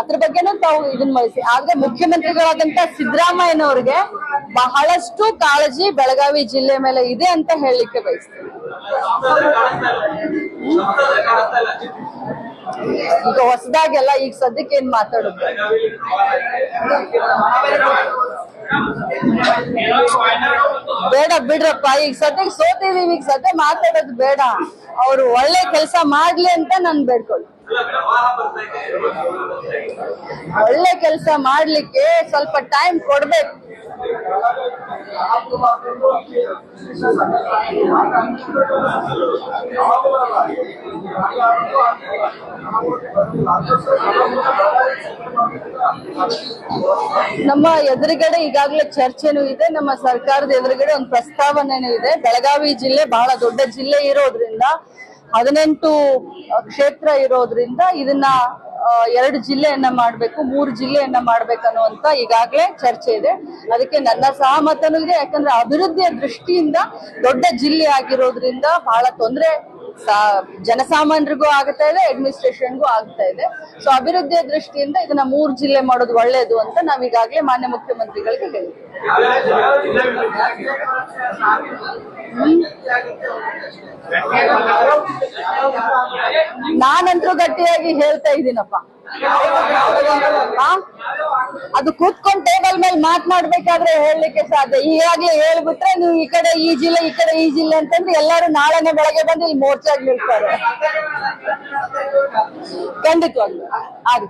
ಅದ್ರ ಬಗ್ಗೆನೂ ತಾವು ಇದನ್ನ ವಹಿಸಿ ಆದ್ರೆ ಮುಖ್ಯಮಂತ್ರಿಗಳಾದಂತ ಸಿದ್ದರಾಮಯ್ಯನವ್ರಿಗೆ ಬಹಳಷ್ಟು ಕಾಳಜಿ ಬೆಳಗಾವಿ ಜಿಲ್ಲೆ ಮೇಲೆ ಇದೆ ಅಂತ ಹೇಳಲಿಕ್ಕೆ ಬಯಸ್ತೀನಿ. ಈಗ ಹೊಸದಾಗೆಲ್ಲ ಈಗ ಸದ್ಯಕ್ಕೆ ಏನ್ ಮಾತಾಡೋದು? ಬೇಡ ಬಿಡ್ರಪ್ಪ, ಈಗ ಸದ್ಯಕ್ಕೆ ಸೋತಿದೀವಿ, ಈಗ ಸದ್ಯ ಮಾತಾಡೋದು ಬೇಡ. ಅವ್ರು ಒಳ್ಳೆ ಕೆಲಸ ಮಾಡ್ಲಿ ಅಂತ ನಾನು ಬೇಡ್ಕೊಳ್ಳಿ ಒಳ್ಳೆ ಕೆಲಸ ಮಾಡ್ಲಿಕ್ಕೆ ಸ್ವಲ್ಪ ಟೈಮ್ ಕೊಡ್ಬೇಕು. ನಮ್ಮ ಎದುರುಗಡೆ ಈಗಾಗಲೇ ಚರ್ಚೆನೂ ಇದೆ, ನಮ್ಮ ಸರ್ಕಾರದ ಎದುರುಗಡೆ ಒಂದು ಪ್ರಸ್ತಾವನೆನೂ ಇದೆ. ಬೆಳಗಾವಿ ಜಿಲ್ಲೆ ಬಹಳ ದೊಡ್ಡ ಜಿಲ್ಲೆ ಇರೋದ್ರಿಂದ ಹದಿನೆಂಟು ಕ್ಷೇತ್ರ ಇರೋದ್ರಿಂದ ಇದನ್ನ ಎರಡು ಜಿಲ್ಲೆಯನ್ನ ಮಾಡ್ಬೇಕು, ಮೂರು ಜಿಲ್ಲೆಯನ್ನ ಮಾಡ್ಬೇಕನ್ನುವಂತ ಈಗಾಗಲೇ ಚರ್ಚೆ ಇದೆ. ಅದಕ್ಕೆ ನನ್ನ ಸಹಮತನೂ ಇದೆ, ಯಾಕಂದ್ರೆ ಅಭಿವೃದ್ಧಿಯ ದೃಷ್ಟಿಯಿಂದ ದೊಡ್ಡ ಜಿಲ್ಲೆ ಆಗಿರೋದ್ರಿಂದ ಬಹಳ ತೊಂದರೆ ಜನಸಾಮಾನ್ಯರಿಗೂ ಆಗ್ತಾ ಇದೆ ಅಡ್ಮಿನಿಸ್ಟ್ರೇಷನ್ಗೂ ಆಗ್ತಾ ಇದೆ ಸೊ ಅಭಿವೃದ್ಧಿಯ ದೃಷ್ಟಿಯಿಂದ ಇದನ್ನ ಮೂರು ಜಿಲ್ಲೆ ಮಾಡೋದು ಒಳ್ಳೇದು ಅಂತ ನಾವ್ ಈಗಾಗಲೇ ಮಾನ್ಯ ಮುಖ್ಯಮಂತ್ರಿಗಳಿಗೆ ಹೇಳಿದ್ವಿ ನಾನಂತೂ ಗಟ್ಟಿಯಾಗಿ ಹೇಳ್ತಾ ಇದ್ದೀನಪ್ಪ? ಅದು ಕೂತ್ಕೊಂಡ್ ಟೇಬಲ್ ಮೇಲೆ ಮಾತನಾಡ್ಬೇಕಾದ್ರೆ ಹೇಳಲಿಕ್ಕೆ ಸಾಧ್ಯ. ಈಗಾಗ್ಲೇ ಹೇಳ್ಬಿಟ್ರೆ ನೀವು ಈ ಕಡೆ ಈ ಜಿಲ್ಲೆ, ಈ ಕಡೆ ಈ ಜಿಲ್ಲೆ ಅಂತಂದ್ರೆ ಎಲ್ಲರೂ ನಾಳೆನೆ ಬೆಳಗ್ಗೆ ಬಂದು ಇಲ್ಲಿ ಮೋರ್ಚಾಗಿ ನಿಲ್ತಾರೆ. ಖಂಡಿತವಾಗ್ಲೂ. ಆಗಿ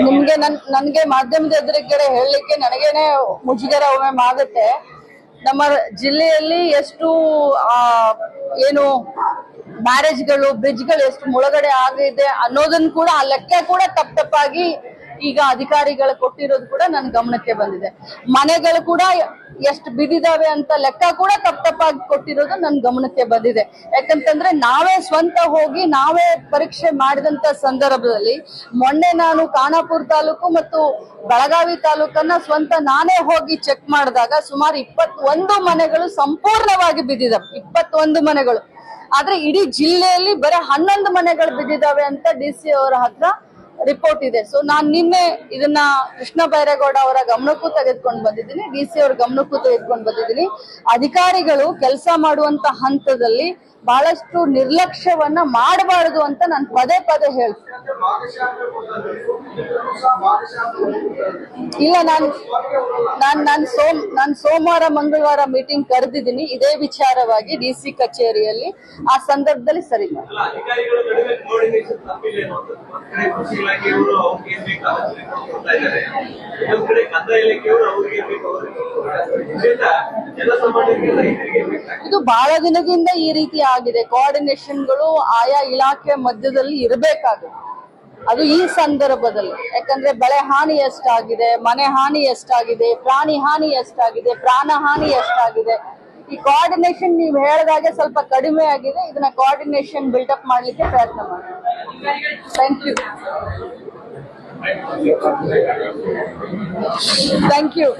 ನಿಮ್ಗೆ ನನ್ ನನ್ಗೆ ಮಾಧ್ಯಮದ ಎದುರುಗಡೆ ಹೇಳಲಿಕ್ಕೆ ನನಗೇನೆ ಮುಜುಗರ ಒಮ್ಮೆ ಆಗುತ್ತೆ ನಮ್ಮ ಜಿಲ್ಲೆಯಲ್ಲಿ ಎಷ್ಟು ಏನು ಮ್ಯಾರೇಜ್ಗಳು ಬ್ರಿಡ್ಜ್ಗಳು ಎಷ್ಟು ಮುಳುಗಡೆ ಆಗಿದೆ ಅನ್ನೋದನ್ನು ಕೂಡ ಆ ಲೆಕ್ಕ ಕೂಡ ತಪ್ಪು ತಪ್ಪಾಗಿ ಈಗ ಅಧಿಕಾರಿಗಳು ಕೊಟ್ಟಿರೋದು ಕೂಡ ನನ್ನ ಗಮನಕ್ಕೆ ಬಂದಿದೆ. ಮನೆಗಳು ಕೂಡ ಎಷ್ಟು ಬಿದ್ದಿದಾವೆ ಅಂತ ಲೆಕ್ಕ ಕೂಡ ತಪ್ಪ ತಪ್ಪಾಗಿ ಕೊಟ್ಟಿರೋದು ನನ್ನ ಗಮನಕ್ಕೆ ಬಂದಿದೆ. ಯಾಕಂತಂದ್ರೆ ನಾವೇ ಸ್ವಂತ ಹೋಗಿ ನಾವೇ ಪರೀಕ್ಷೆ ಮಾಡಿದಂತ ಸಂದರ್ಭದಲ್ಲಿ ಮೊನ್ನೆ ನಾನು ಖಾನಾಪುರ ತಾಲೂಕು ಮತ್ತು ಬೆಳಗಾವಿ ತಾಲೂಕನ್ನ ಸ್ವಂತ ನಾನೇ ಹೋಗಿ ಚೆಕ್ ಮಾಡಿದಾಗ ಸುಮಾರು ಇಪ್ಪತ್ತೊಂದು ಮನೆಗಳು ಸಂಪೂರ್ಣವಾಗಿ ಬಿದ್ದಿದಾವೆ. ಇಪ್ಪತ್ತೊಂದು ಮನೆಗಳು. ಆದ್ರೆ ಇಡೀ ಜಿಲ್ಲೆಯಲ್ಲಿ ಬರೀ ಹನ್ನೊಂದು ಮನೆಗಳು ಬಿದ್ದಿದಾವೆ ಅಂತ ಡಿ ಸಿ ಅವರ ಹತ್ರ ರಿಪೋರ್ಟ್ ಇದೆ. ಸೊ ನಾನು ನಿನ್ನೆ ಇದನ್ನ ಕೃಷ್ಣ ಬೈರೇಗೌಡ ಅವರ ಗಮನಕ್ಕೂ ತೆಗೆದುಕೊಂಡು ಬಂದಿದ್ದೀನಿ. ಡಿ ಸಿ ಅವ್ರ ಗಮನಕ್ಕೂ ತೆಗೆದುಕೊಂಡು ಬಂದಿದ್ದೀನಿ. ಅಧಿಕಾರಿಗಳು ಕೆಲಸ ಮಾಡುವಂತ ಹಂತದಲ್ಲಿ ಬಹಳಷ್ಟು ನಿರ್ಲಕ್ಷ್ಯವನ್ನ ಮಾಡಬಾರದು ಅಂತ ನಾನು ಪದೇ ಪದೇ ಹೇಳ್ತೀನಿ. ಇಲ್ಲ ನಾನು ನಾನು ನಾನು ಸೋಮ್ ನಾನು ಸೋಮವಾರ ಮಂಗಳವಾರ ಮೀಟಿಂಗ್ ಕರೆದಿದ್ದೀನಿ. ಇದೇ ವಿಚಾರವಾಗಿ ಡಿ ಸಿ ಕಚೇರಿಯಲ್ಲಿ. ಆ ಸಂದರ್ಭದಲ್ಲಿ ಸರಿ ಇದು ಬಹಳ ದಿನದಿಂದ ಈ ರೀತಿ ಆಗಿದೆ. ಕೋಆರ್ಡಿನೇಷನ್ಗಳು ಆಯಾ ಇಲಾಖೆ ಮಧ್ಯದಲ್ಲಿ ಇರಬೇಕಾಗುತ್ತೆ. ಅದು ಈ ಸಂದರ್ಭದಲ್ಲಿ. ಯಾಕಂದ್ರೆ ಬೆಳೆ ಹಾನಿ ಎಷ್ಟಾಗಿದೆ, ಮನೆ ಹಾನಿ ಎಷ್ಟಾಗಿದೆ, ಪ್ರಾಣಿ ಹಾನಿ ಎಷ್ಟಾಗಿದೆ, ಪ್ರಾಣ ಹಾನಿ ಎಷ್ಟಾಗಿದೆ. ಈ ಕೋಆರ್ಡಿನೇಷನ್ ನೀವು ಹೇಳಿದಾಗೆ ಸ್ವಲ್ಪ ಕಡಿಮೆ ಆಗಿದೆ. ಇದನ್ನ ಕೋಆರ್ಡಿನೇಷನ್ ಬಿಲ್ಡಪ್ ಮಾಡ್ಲಿಕ್ಕೆ ಪ್ರಯತ್ನ ಮಾಡಿ ಥ್ಯಾಂಕ್ ಯು ಥ್ಯಾಂಕ್ ಯು